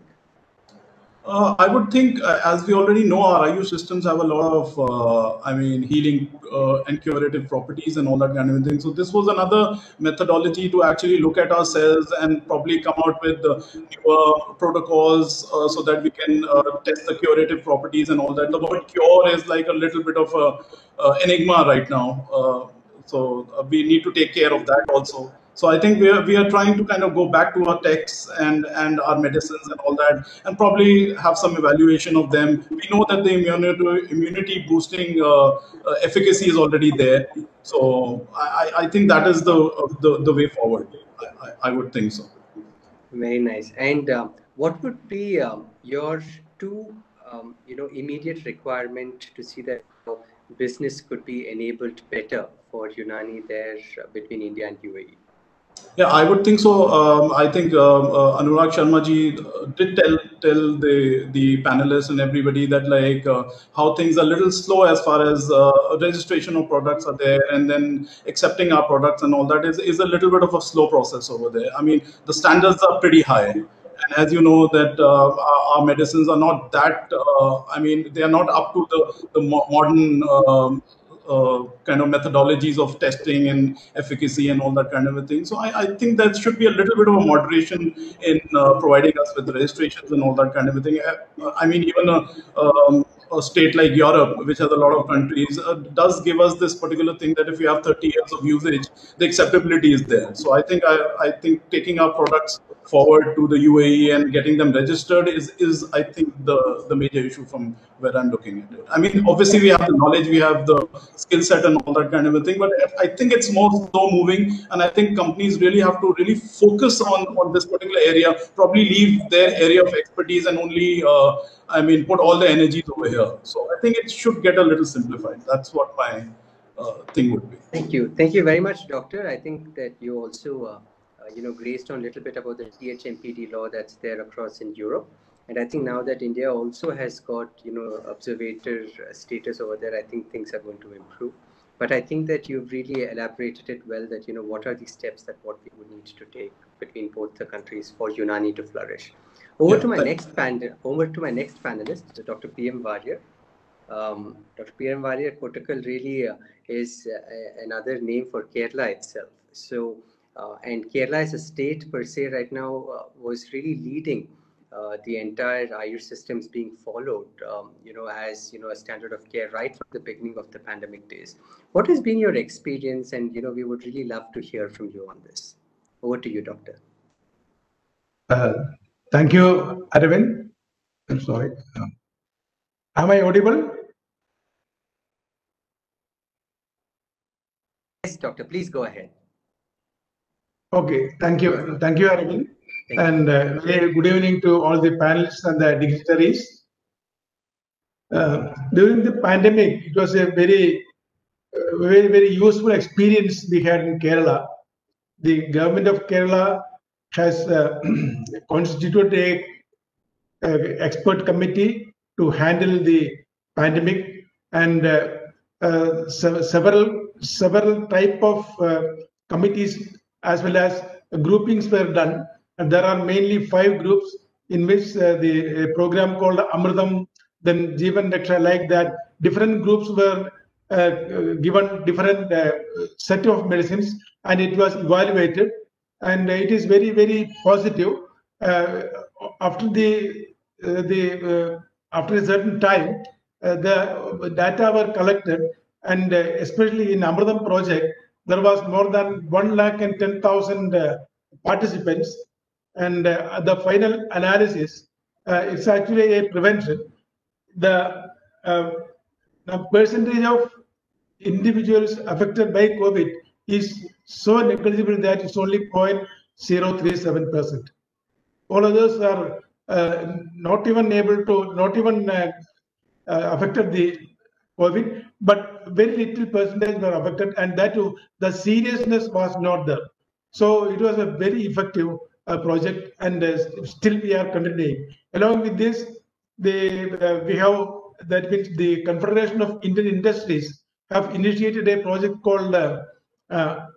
uh, I would think, uh, as we already know, our Ayush systems have a lot of, uh, I mean, healing uh, and curative properties and all that kind of thing. So this was another methodology to actually look at our cells and probably come out with newer protocols uh, so that we can uh, test the curative properties and all that. The word cure is like a little bit of a enigma right now. so we need to take care of that also. So I think we are, we are trying to kind of go back to our texts and, and our medicines and all that, and probably have some evaluation of them. We know that the immunity, immunity boosting uh, uh, efficacy is already there. So I, I think that is the, the, the way forward. I, I would think so. Very nice. And um, what would be um, your two, um, you know, immediate requirement to see that business could be enabled better for Unani there uh, between India and UAE? Yeah, I would think so. Um, I think uh, uh, Anurag Sharma ji uh, did tell tell the the panelists and everybody that like uh, how things are a little slow as far as uh, registration of products are there, and then accepting our products and all that is is a little bit of a slow process over there. I mean, the standards are pretty high, and as you know that uh, our, our, medicines are not that. I mean, they are not up to the the modern. Um, uh, kind of methodologies of testing and efficacy and all that kind of a thing. So I, I think there should be a little bit of a moderation in uh, providing us with registrations and all that kind of a thing. Uh, I mean, even a, um, a state like Europe, which has a lot of countries, uh, does give us this particular thing that if you have 30 years of usage, the acceptability is there. So I think I, I think taking our products forward to the UAE and getting them registered is is I think the the major issue from where I'm looking at it. I mean, obviously we have the knowledge, we have the skill set and all that kind of a thing, but I think it's more slow moving, and I think companies really have to really focus on on this particular area. Probably leave their area of expertise and only. Uh, I mean, put all the energies over here. So I think it should get a little simplified. That's what my uh, thing would be. Thank you. Thank you very much, Doctor. I think that you also, uh, you know, graced on a little bit about the THMPD law that's there across in Europe. And I think now that India also has got, you know, observator status over there, I think things are going to improve. But I think that you've really elaborated it well that, you know, what are the steps that what we would need to take between both the countries for Unani to flourish. Over yeah, to my next panel. Over to my next panelist, Dr. P.M. Varier. Um, Dr. P.M. Varier Kottakkal really uh, is uh, another name for Kerala itself. So, uh, and Kerala as a state per se right now uh, was really leading uh, the entire Ayush systems being followed, um, you know, as you know, a standard of care right from the beginning of the pandemic days. What has been your experience? And you know, we would really love to hear from you on this. Over to you, Doctor. Uh, Thank you, Arvind. I'm sorry. Am I audible? Yes, doctor, please go ahead. Okay, thank you. Thank you, Arvind. and uh, good evening to all the panelists and the dignitaries. Uh, during the pandemic, it was a very, uh, very, very useful experience we had in Kerala. The government of Kerala has uh, [clears throat] constituted a, a, expert committee to handle the pandemic and uh, uh, several several type of uh, committees as well as groupings were done and there are mainly five groups in which uh, the program called amritam then Jeevan Raksha like that different groups were uh, given different set of medicines and it was evaluated and it is very very positive. Uh, after the uh, the uh, after a certain time, the data were collected, and especially in Amritam project, there was more than one lakh and ten thousand participants, and the final analysis, it's actually a prevention. The the percentage of individuals affected by COVID is so negligible that it's only 0.037%. All others are uh, not even able to, not even uh, uh, affected the COVID, but very little percentage were affected, and that too, the seriousness was not there. So it was a very effective uh, project, and uh, still we are continuing. Along with this, the uh, we have that means the Confederation of Indian Industries have initiated a project called uh,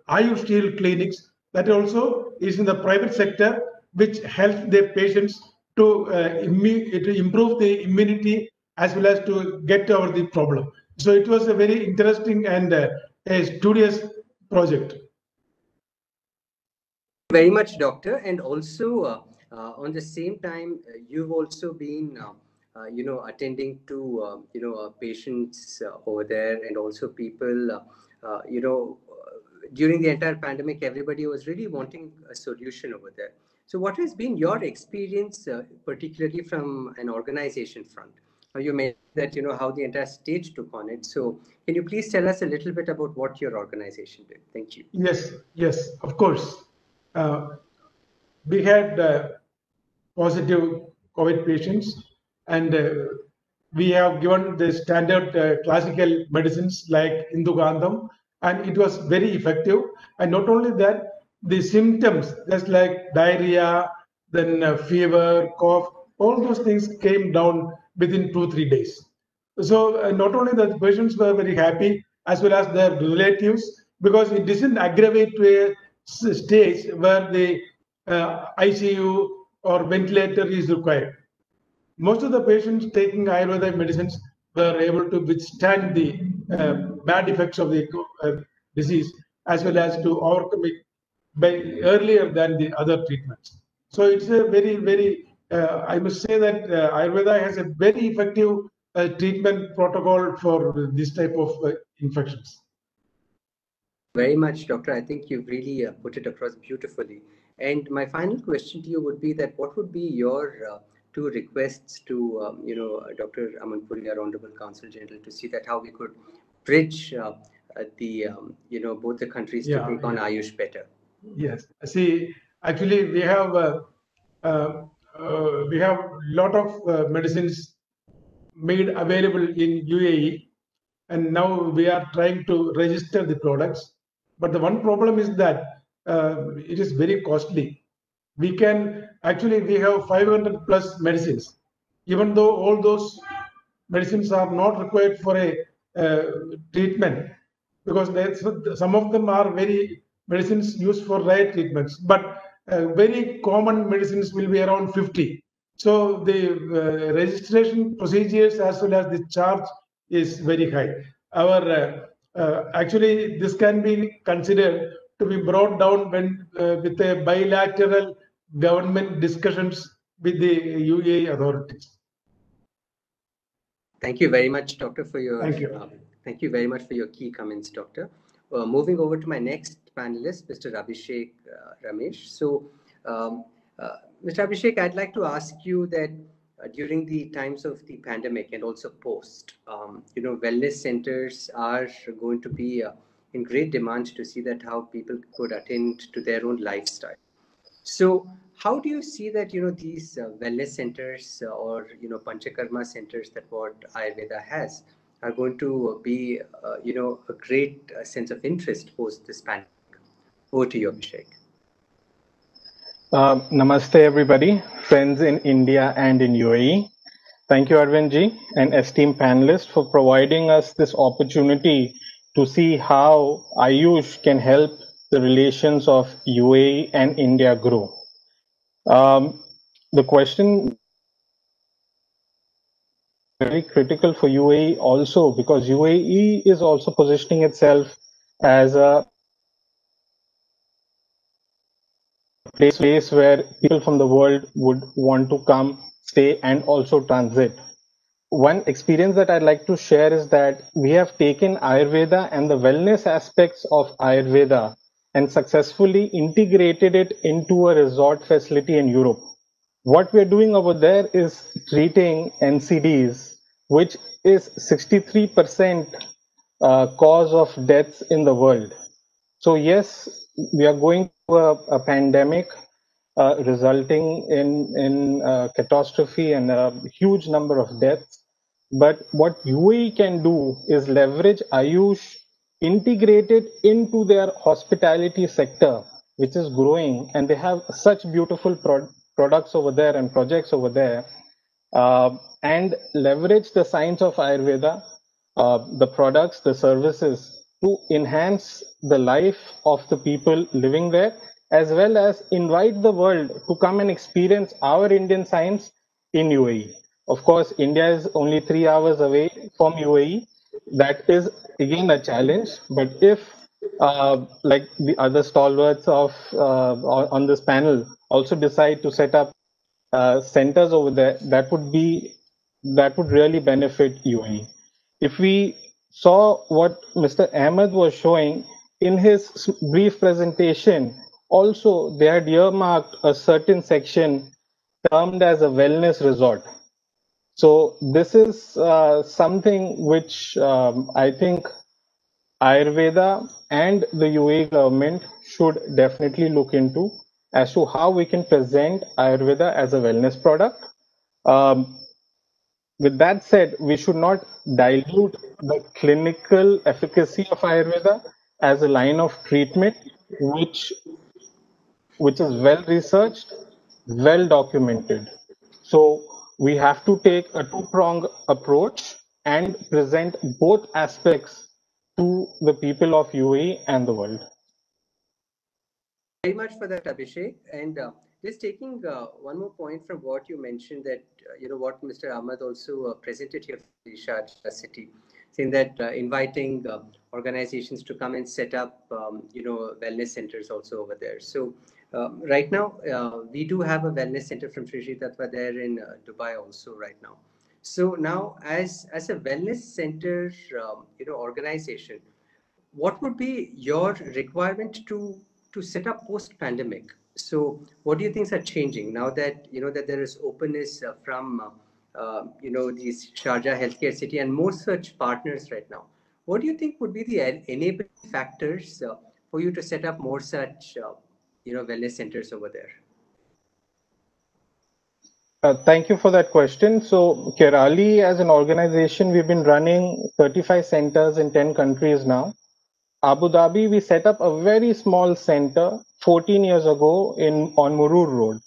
Ayush Shield clinics that also is in the private sector, which helps their patients to, uh, to improve the immunity as well as to get over the problem. So it was a very interesting and uh, a studious project. Very much, doctor. And also, uh, uh, on the same time, uh, you've also been, uh, you know, attending to, you know, patients over there and also people, you know, during the entire pandemic, everybody was really wanting a solution over there. So, what has been your experience, uh, particularly from an organization front? You mentioned that you know how the entire state took on it. So, can you please tell us a little bit about what your organization did? Thank you. Yes, yes, of course. Uh, we had uh, positive COVID patients, and uh, we have given the standard uh, classical medicines like Indukantham and it was very effective. And not only that, the symptoms, just like diarrhea, then uh, fever, cough, all those things came down within two, three days. So uh, not only the patients were very happy, as well as their relatives, because it didn't aggravate to a stage where the uh, ICU or ventilator is required. Most of the patients taking Ayurveda medicines were able to withstand the uh, bad effects of the uh, disease as well as to overcome it by earlier than the other treatments. So it's a very, very, I must say that uh, Ayurveda has a very effective a treatment protocol for this type of uh, infections. Very much, Doctor. I think you've really uh, put it across beautifully. And my final question to you would be that what would be your uh, two requests to, um, you know, Dr. Aman Puri, our Honorable Council General, to see that how we could bridge uh, uh, the, um, you know, both the countries Yeah, to take on yeah. Ayush better? Yes. See, actually, we have uh, uh, uh, we have a lot of uh, medicines made available in UAE, and now we are trying to register the products. But the one problem is that uh, it is very costly. We can actually we have 500 plus medicines, even though all those medicines are not required for a uh, treatment because some of them are very medicines used for rare treatments, but uh, very common medicines will be around 50. So the uh, registration procedures as well as the charge is very high. Our uh, uh, actually this can be considered to be brought down when uh, with a bilateral government discussions with the UAE authorities. Thank you very much, Doctor, for your Thank you. thank you very much for your key comments, Doctor. Uh, moving over to my next panelist, Mr. Abhishek uh, Ramesh. So, um, uh, Mr. Abhishek, I'd like to ask you that uh, during the times of the pandemic and also post, um, you know, wellness centers are going to be in great demand to see that how people could attend to their own lifestyle. So, how do you see that you know these uh, wellness centers uh, or you know panchakarma centers that what Ayurveda has are going to be uh, you know a great sense of interest post this pandemic? Over to you, Abhishek. Uh, namaste, everybody, friends in India and in UAE. Thank you, Arvind ji, and esteemed panelists, for providing us this opportunity to see how Ayush can help the relations of UAE and India grow. Um, the question very critical for UAE also because UAE is also positioning itself as a place, place where people from the world would want to come, stay, and also transit. One experience that I'd like to share is that we have taken Ayurveda and the wellness aspects of Ayurveda and successfully integrated it into a resort facility in Europe. What we're doing over there is treating NCDs, which is 63% uh, cause of deaths in the world. So yes, we are going a, a pandemic uh, resulting in in uh, catastrophe and a huge number of deaths. But what UAE can do is leverage Ayush integrated into their hospitality sector, which is growing, and they have such beautiful pro- products over there and projects over there, uh, and leverage the science of Ayurveda, uh, the products, the services to enhance the life of the people living there, as well as invite the world to come and experience our Indian science in UAE. Of course, India is only three hours away from UAE. That is again a challenge. But if, uh, like the other stalwarts of uh, on this panel, also decide to set up uh, centers over there, that would be that would really benefit UAE. If we saw what Mr. Ahmed was showing in his brief presentation, also they had earmarked a certain section termed as a wellness resort. So this is uh, something which um, I think Ayurveda and the UAE government should definitely look into as to how we can present Ayurveda as a wellness product. Um, with that said, we should not dilute the clinical efficacy of Ayurveda as a line of treatment, which which is well researched, well documented. So we have to take a two-pronged approach and present both aspects to the people of UAE and the world. very much for that, Abhishek. And uh, just taking uh, one more point from what you mentioned that, uh, you know, what Mr. Ahmad also uh, presented here for Sharjah city, saying that inviting uh, organizations to come and set up, um, you know, wellness centers also over there. So um, right now, we do have a wellness center from Sri Tattva there in Dubai also right now. So now, as as a wellness center, um, you know, organization, what would be your requirement to to set up post pandemic? So, what do you think are changing now that you know that there is openness uh, from uh, uh, you know these Sharjah Healthcare City and more such partners right now? What do you think would be the enabling factors uh, for you to set up more such uh, you know wellness centers over there? Uh, thank you for that question. So, Kairali, as an organization, we've been running 35 centers in 10 countries now. Abu Dhabi, we set up a very small center 14 years ago in on Muroor Road.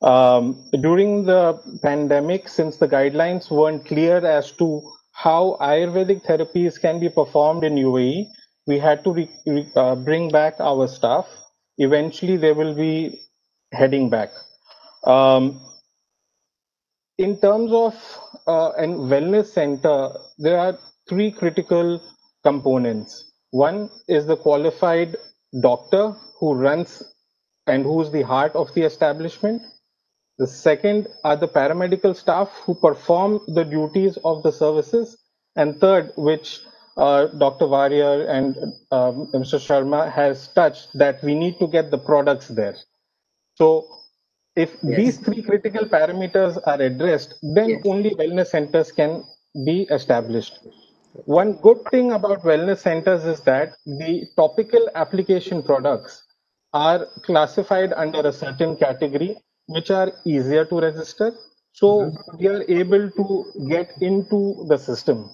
Um, during the pandemic, since the guidelines weren't clear as to how Ayurvedic therapies can be performed in UAE, we had to re, re, uh, bring back our staff. Eventually, they will be heading back. Um, in terms of uh, a wellness center, there are three critical components. One is the qualified doctor who runs and who's the heart of the establishment. The second are the paramedical staff who perform the duties of the services. And third, which uh, Dr. Varier and uh, Mr. Sharma has touched, that we need to get the products there. So if Yes. these three critical parameters are addressed, then Yes. only wellness centers can be established. One good thing about wellness centers is that the topical application products are classified under a certain category, which are easier to register. So mm-hmm. we are able to get into the system.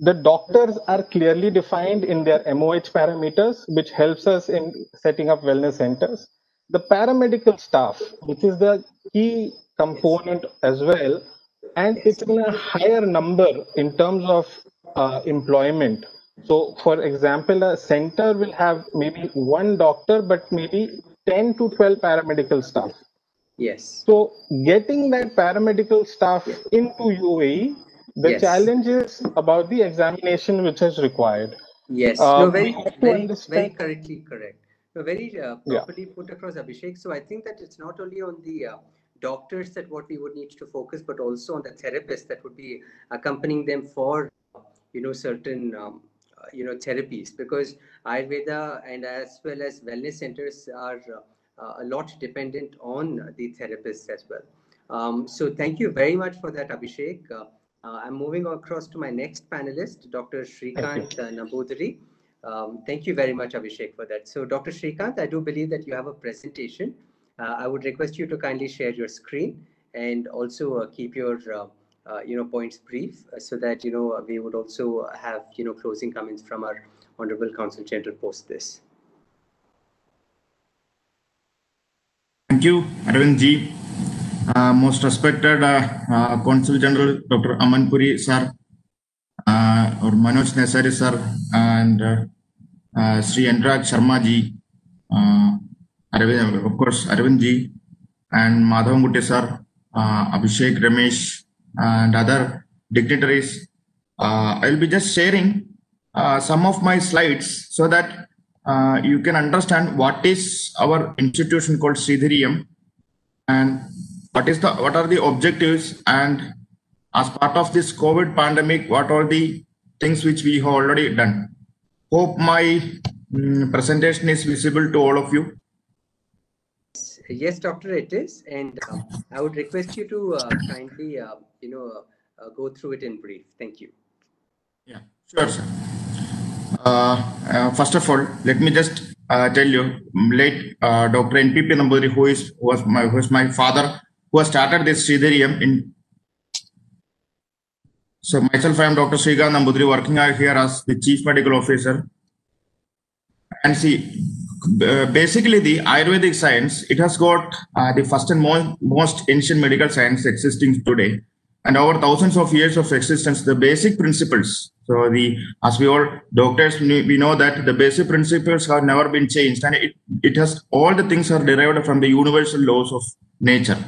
The doctors are clearly defined in their MOH parameters, which helps us in setting up wellness centers. The paramedical staff, which is the key component as well, and it's in a higher number in terms of uh, employment. So, for example, a center will have maybe one doctor, but maybe 10 to 12 paramedical staff. Yes. So, getting that paramedical staff into UAE, the Yes. challenge is about the examination which is required. Yes, Uh, no, very, very, very correctly correct. No, very uh, Yeah. properly put across, Abhishek. So I think that it's not only on the uh, doctors that what we would need to focus, but also on the therapists that would be accompanying them for, you know, certain, um, uh, you know, therapies. Because Ayurveda and as well as wellness centers are uh, a lot dependent on the therapists as well. Um, so thank you very much for that, Abhishek. Uh, uh, I'm moving across to my next panelist, Dr. Shrikant uh, Nambudiri. Um, thank you very much, Abhishek, for that. So, Dr. Shrikant, I do believe that you have a presentation. Uh, I would request you to kindly share your screen and also uh, keep your, you know, points brief, uh, so that you know we would also have you know closing comments from our honorable Consul General post this. Thank you, Arvind ji. Uh, most respected uh, uh, General Dr. Aman Puri sir, uh, or Manoj Nesari sir, and uh, uh, Sri Anurag Sharma ji, uh, Arvind, of course, Arvind ji, and Madhavankutty sir, uh, Abhishek Ramesh, and other dignitaries. Uh, I will be just sharing uh, some of my slides so that uh, you can understand what is our institution called Sreedhareeyam and what is the what are the objectives and as part of this COVID pandemic, what are the things which we have already done. Hope my mm, presentation is visible to all of you. Yes, doctor, it is, and uh, I would request you to uh, kindly, uh, you know, uh, go through it in brief. Thank you. Yeah, sure, sir. Uh, uh, first of all, let me just tell you, late Dr. NPP Nambudiri, who is was my who is my father, who has started this Sreedhareeyam in. So myself, I am Dr. Sriga Nambudri, working here as the Chief Medical Officer. And see, basically the Ayurvedic science, it has got uh, the first and most, most ancient medical science existing today. And over thousands of years of existence, the basic principles. So the, as we all doctors, we know that the basic principles have never been changed and it, it has, all the things are derived from the universal laws of nature.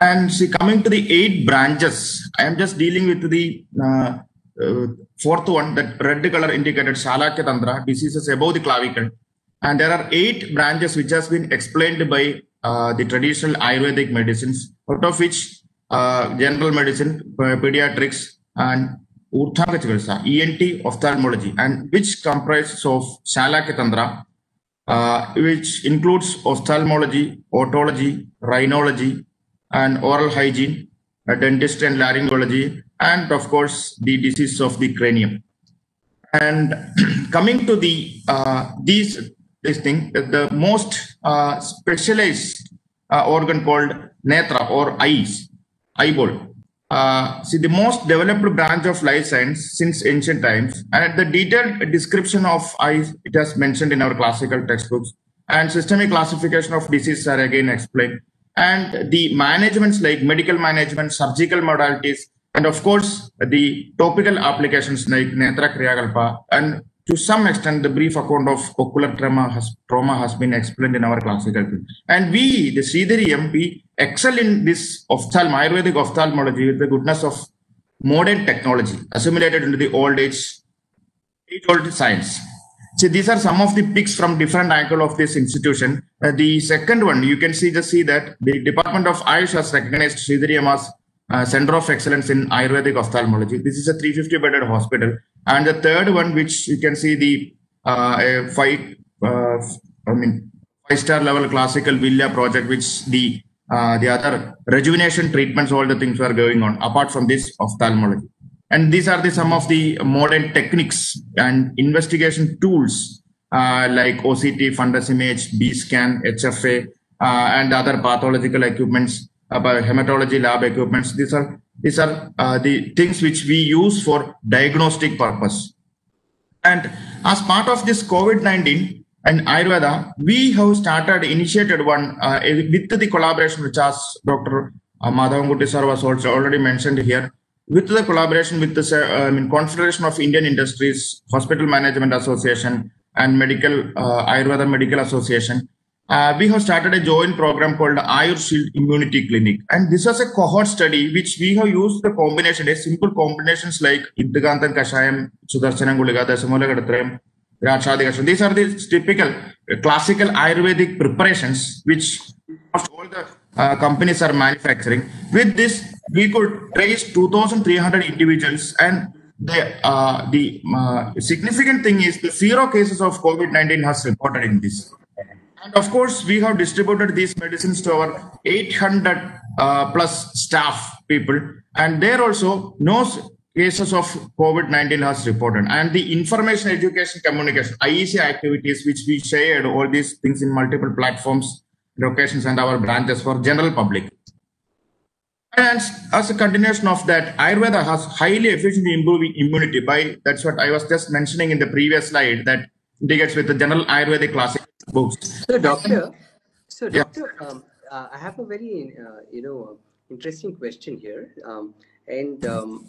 And see, coming to the eight branches, I am just dealing with the uh, uh, fourth one, that red color indicated Salakya Tantra, diseases above the clavicle. And there are eight branches which has been explained by uh, the traditional Ayurvedic medicines, out of which general medicine, pediatrics, and Urdhvanga ENT ophthalmology, and which comprises of Shalakya Tantra, uh, which includes ophthalmology, otology, rhinology, and oral hygiene, uh, dentist and laryngology, and of course the disease of the cranium. And [clears throat] coming to the uh, these this thing, the most uh, specialized uh, organ called netra or eyes, eyeball. Uh, see, the most developed branch of life science since ancient times, and the detailed description of eyes it has mentioned in our classical textbooks, and systemic classification of diseases are again explained, and the managements like medical management, surgical modalities, and of course the topical applications like netra kriyakalpa and to some extent, the brief account of ocular trauma has, trauma has been explained in our classical field. And we, the Sreedhareeyam, excel in this ophthalm, Ayurvedic ophthalmology with the goodness of modern technology assimilated into the old age, age-old science. See, these are some of the picks from different angle of this institution. Uh, the second one, you can see just see that the Department of Ayush has recognized Sridhari as uh, Center of Excellence in Ayurvedic Ophthalmology. This is a 350 bedded hospital and the third one, which you can see the uh, five, uh, I mean, five star level classical villa project, which the uh, the other rejuvenation treatments, all the things were going on apart from this ophthalmology. And these are the some of the modern techniques and investigation tools uh, like OCT, fundus image, B scan, HFA, uh, and other pathological equipments, uh, hematology lab equipments. These are these are uh, the things which we use for diagnostic purpose. And as part of this COVID-19 and Ayurveda, we have started, initiated one uh, with the collaboration which as Dr. Uh, Madhavankutty sir was also already mentioned here, with the collaboration with the uh, I mean, Confederation of Indian Industries, Hospital Management Association, and Medical uh, Ayurveda Medical Association uh, we have started a joint program called Ayur Shield Immunity Clinic. And this was a cohort study which we have used the combination, a simple combinations like Indukantham Kashayam, Sudarshanam Guliga, Dasamula Gadratram, These are the typical uh, classical Ayurvedic preparations which all the uh, companies are manufacturing. With this, we could trace 2,300 individuals and the uh, the uh, significant thing is the zero cases of COVID-19 has reported in this. And of course, we have distributed these medicines to our 800 uh, plus staff people, and there also no cases of COVID-19 has reported. And the information, education, communication, IEC activities, which we shared all these things in multiple platforms, locations, and our branches for general public. And as a continuation of that, Ayurveda has highly efficient improving immunity by, that's what I was just mentioning in the previous slide, that indicates with the general Ayurvedic classic books. So, doctor, so doctor, yeah. um, uh, I have a very uh, you know interesting question here, um, and um,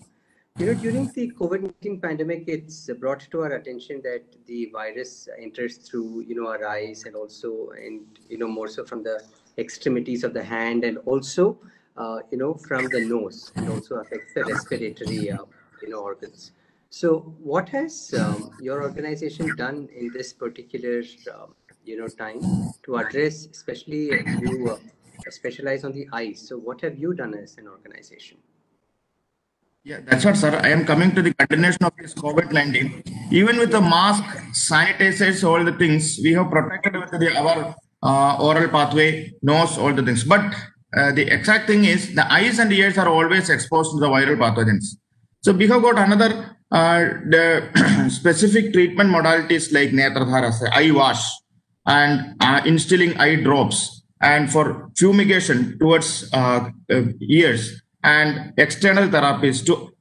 you know during the COVID nineteen pandemic, it's brought to our attention that the virus enters through you know our eyes and also and you know more so from the extremities of the hand and also uh, you know from the nose and also affects the respiratory uh, you know organs. So, what has um, your organization done in this particular um, you know time to address especially you uh, specialize on the eyes so what have you done as an organization? Yeah that's what sir. I am coming to the continuation of this covid-19 even with the mask sanitizers all the things we have protected with the our uh, oral pathway nose all the things. But uh, the exact thing is the eyes and ears are always exposed to the viral pathogens. So we have got another uh, the [clears throat] specific treatment modalities like netradhara eye wash and uh, instilling eye drops and for fumigation towards uh, uh, ears and external therapies to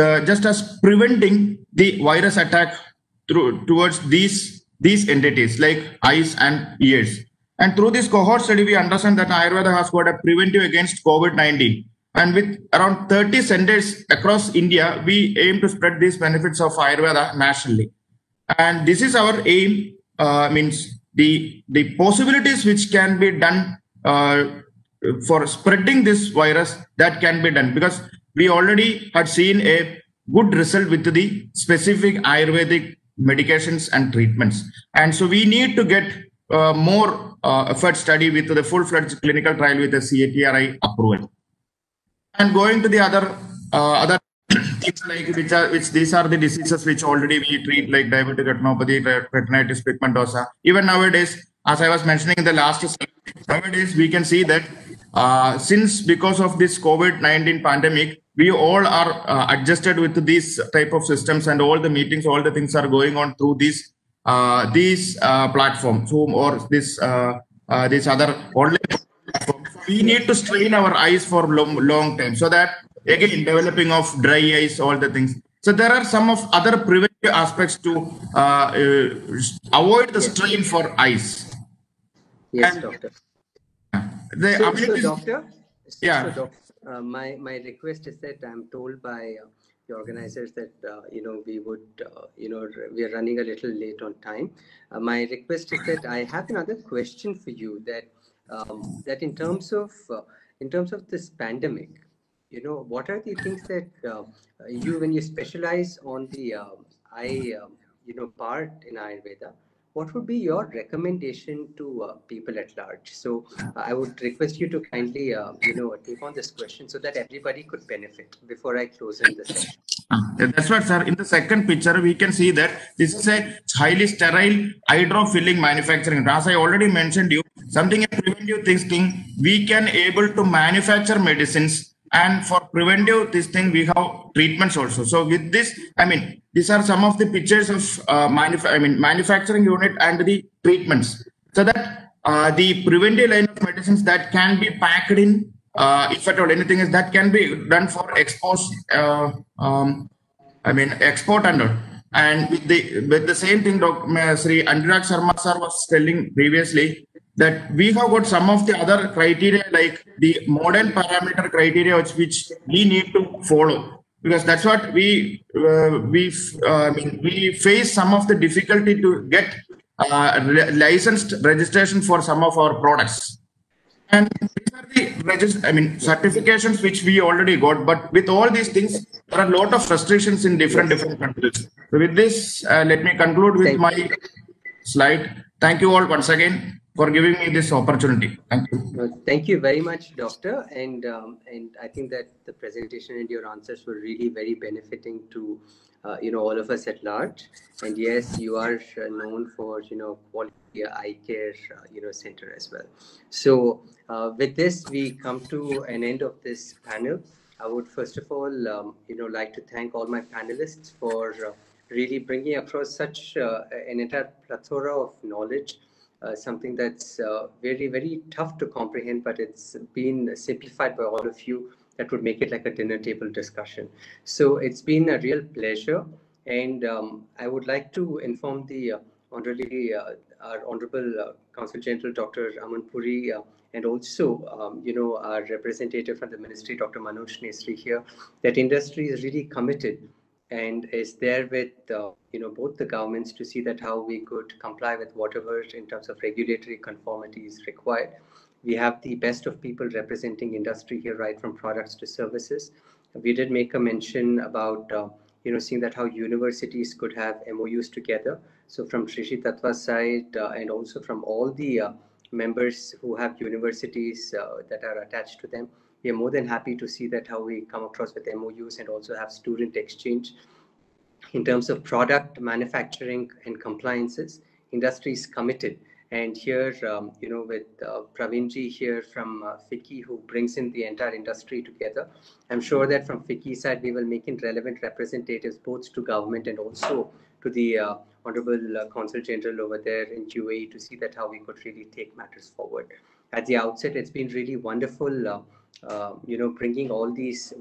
uh, just as preventing the virus attack through towards these these entities like eyes and ears. And through this cohort study we understand that ayurveda has got a preventive against covid-19 and with around 30 centers across india we aim to spread these benefits of ayurveda nationally. And this is our aim uh, means the the possibilities which can be done uh, for spreading this virus that can be done. Because we already had seen a good result with the specific ayurvedic medications and treatments. And so we need to get uh, more uh, effort study with the full-fledged clinical trial with the CTRI approval. And going to the other uh, other things like which are which these are the diseases which already we treat like diabetic retinopathy, retinitis pigmentosa. Even nowadays, as I was mentioning in the last nowadays we can see that uh, since because of this COVID-19 pandemic, we all are uh, adjusted with these type of systems and all the meetings, all the things are going on through these uh, these uh, platforms, Zoom or this uh, uh, other online. We need to strain our eyes for long, long time so that again developing of dry eyes, all the things. So there are some of other preventive aspects to uh, uh, avoid the strain for eyes. Yes, And doctor. the So, so doctor, Yeah. so doctor, uh, my my request is that I'm told by uh, the organizers that uh, you know we would uh, you know we are running a little late on time. Uh, my request is that I have another question for you that um, that in terms of uh, in terms of this pandemic, you know what are the things that uh, you when you specialize on the um, eye um, you know part in Ayurveda what would be your recommendation to uh, people at large? So uh, I would request you to kindly, uh, you know, take on this question so that everybody could benefit before I close in the session. Ah, That's what, sir. In the second picture, we can see that this is a highly sterile hydrofilling manufacturing. As I already mentioned you, something in preventive this thing, we can able to manufacture medicines and for preventive this thing, we have treatments also. So with this, I mean, these are some of the pictures of uh, manuf- I mean, manufacturing unit and the treatments. So that uh, the preventive line of medicines that can be packed in uh, if at all anything is that can be done for expose uh, um, I mean export and all. And with the with the same thing, Dr. Sri Anurag Sharma sir was telling previously that we have got some of the other criteria like the modern parameter criteria which, which we need to follow because that's what we uh, we uh, I mean we face some of the difficulty to get uh, re- licensed registration for some of our products. And these are the regis- I mean certifications which we already got, but with all these things, there are a lot of restrictions in different different countries. So with this, uh, let me conclude with my slide. Thank you all once again for giving me this opportunity. Thank you. Uh, Thank you very much, Doctor. And um, and I think that the presentation and your answers were really very benefiting to uh, you know all of us at large. And yes, you are uh, known for you know quality eye care uh, you know center as well. So uh, with this, we come to an end of this panel. I would first of all um, you know like to thank all my panelists for uh, really bringing across such an entire plethora of knowledge uh, something that's uh, very, very tough to comprehend, but it's been simplified by all of you that would make it like a dinner table discussion. So it's been a real pleasure. And um, I would like to inform the uh, uh, our Honorable uh, Consul General Dr. Aman Puri uh, and also, um, you know, our representative from the ministry, Dr. Manoj Nesari here, that industry is really committed and is there with uh, you know both the governments to see that how we could comply with whatever in terms of regulatory conformity is required. We have the best of people representing industry here, right from products to services. We did make a mention about uh, you know seeing that how universities could have MOUs together. So from Shrishi side uh, and also from all the uh, members who have universities uh, that are attached to them, we are more than happy to see that how we come across with MOUs and also have student exchange. In terms of product manufacturing and compliances, industry is committed. And here, um, you know, with uh, Pravinji here from uh, FICCI, who brings in the entire industry together, I'm sure that from FICCI side, we will make in relevant representatives both to government and also to the uh, Honorable uh, Consul General over there in UAE to see that how we could really take matters forward. At the outset, it's been really wonderful, uh, you know, bringing all these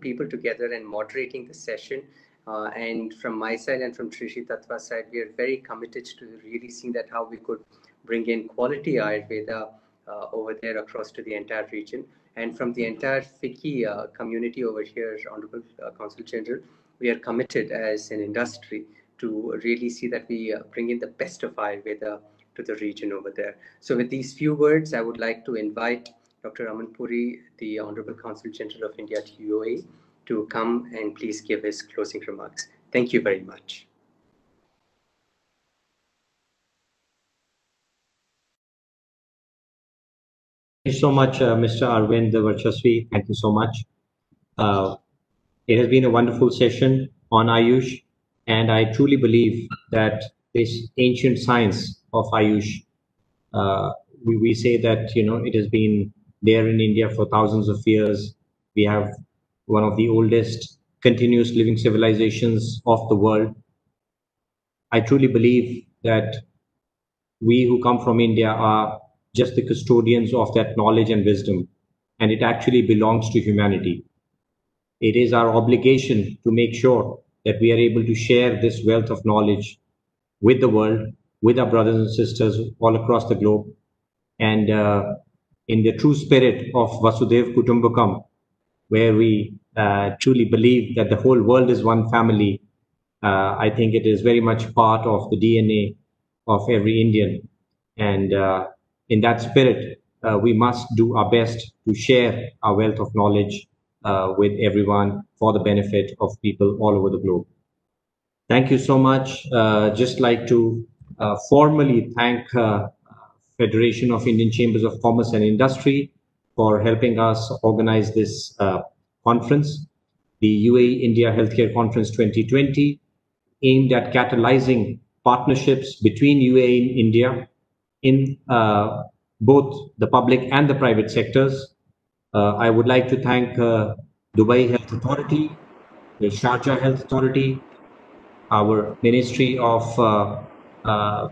people together and moderating the session. Uh, and from my side and from Sri Sri Tattva's side, we are very committed to really seeing that how we could bring in quality Ayurveda uh, over there across to the entire region. And from the entire FICCI uh, community over here, Honorable uh, Consul General, we are committed as an industry to really see that we uh, bring in the best of Ayurveda to the region over there. So with these few words, I would like to invite Dr. Aman Puri, the Honorable Consul General of India to UAE, to come and please give his closing remarks. Thank you very much. Thank you so much, uh, Mr. Arvind Varchasvi. Thank you so much. Uh, it has been a wonderful session on Ayush, and I truly believe that this ancient science of Ayush, uh, we, we say that you know it has been there in India for thousands of years. We have one of the oldest continuous living civilizations of the world. I truly believe that we who come from India are just the custodians of that knowledge and wisdom, and it actually belongs to humanity. It is our obligation to make sure that we are able to share this wealth of knowledge with the world, with our brothers and sisters all across the globe, and uh, in the true spirit of Vasudhaiva Kutumbakam, where we uh, truly believe that the whole world is one family, uh, I think it is very much part of the DNA of every Indian. And uh, in that spirit, uh, we must do our best to share our wealth of knowledge uh, with everyone for the benefit of people all over the globe. Thank you so much. Uh, just like to formally thank Federation of Indian Chambers of Commerce and Industry for helping us organize this uh, conference. The UAE India Healthcare Conference 2020 aimed at catalyzing partnerships between UAE and India in uh, both the public and the private sectors. Uh, I would like to thank uh, Dubai Health Authority, the Sharjah Health Authority, our Ministry of uh, uh,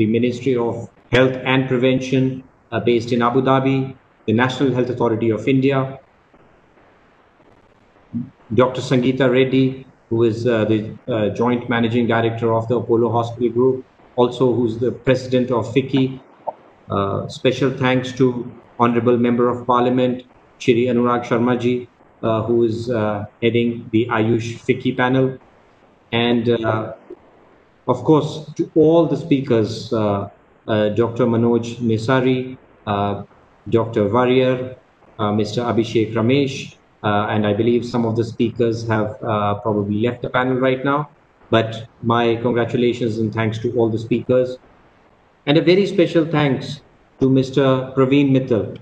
the Ministry of Health and Prevention uh, based in Abu Dhabi, the National Health Authority of India, Dr. Sangeeta Reddy, who is uh, the uh, Joint Managing Director of the Apollo Hospital Group, also who's the President of FICCI. Uh, special thanks to Honorable Member of Parliament, Shri Anurag Sharma uh, who is uh, heading the Ayush FICCI panel. And of course, to all the speakers, uh, uh, Dr. Manoj Nesari, uh, Dr. Varier, Mr. Abhishek Ramesh, and I believe some of the speakers have probably left the panel right now. But my congratulations and thanks to all the speakers. And a very special thanks to Mr. Praveen Mittal,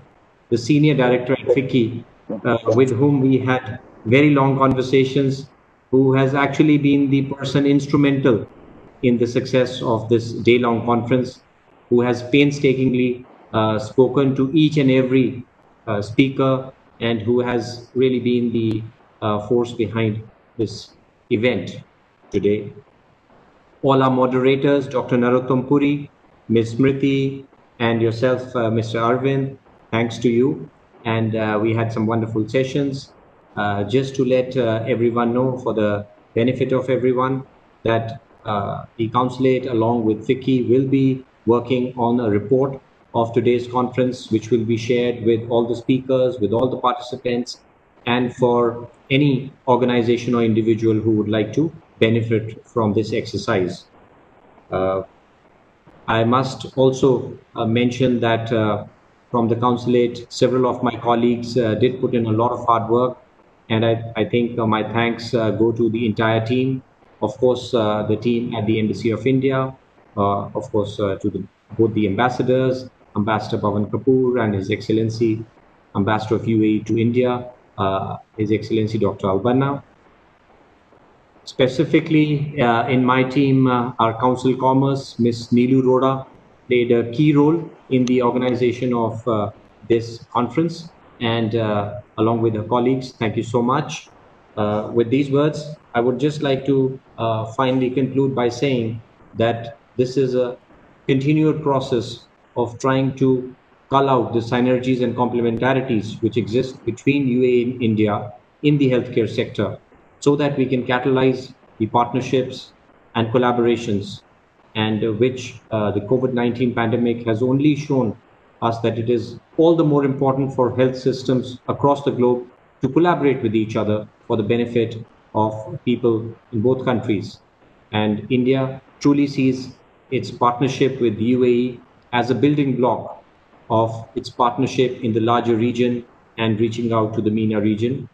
the Senior Director at FICCI, uh, with whom we had very long conversations, who has actually been the person instrumental in the success of this day-long conference, who has painstakingly uh, spoken to each and every uh, speaker and who has really been the uh, force behind this event today. All our moderators, Dr. Narottam Puri, Ms. Smriti, and yourself, uh, Mr. Arvind, thanks to you. And uh, we had some wonderful sessions. Uh, just to let everyone know for the benefit of everyone that the consulate along with FICCI will be working on a report of today's conference, which will be shared with all the speakers, with all the participants, and for any organization or individual who would like to benefit from this exercise. Uh, I must also uh, mention that uh, from the consulate, several of my colleagues uh, did put in a lot of hard work, and I, I think uh, my thanks go to the entire team of course, uh, the team at the Embassy of India, uh, of course, uh, to the, both the ambassadors, Ambassador Pavan Kapoor and His Excellency, Ambassador of UAE to India, His Excellency Dr. Al Specifically, uh, in my team, uh, our Council Commerce, Ms. Neelu Rohra, played a key role in the organization of uh, this conference. And along with her colleagues, thank you so much. With these words, I would just like to uh, finally conclude by saying that this is a continued process of trying to call out the synergies and complementarities which exist between UAE and India in the healthcare sector so that we can catalyze the partnerships and collaborations and uh, which uh, the COVID-19 pandemic has only shown us that it is all the more important for health systems across the globe to collaborate with each other for the benefit of people in both countries. And India truly sees its partnership with the UAE as a building block of its partnership in the larger region and reaching out to the MENA region.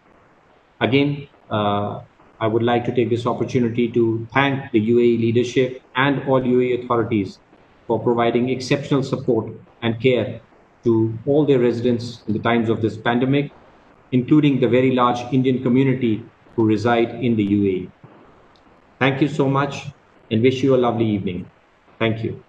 Again, uh, I would like to take this opportunity to thank the UAE leadership and all UAE authorities for providing exceptional support and care to all their residents in the times of this pandemic including the very large Indian community who reside in the UAE. Thank you so much and wish you a lovely evening. Thank you.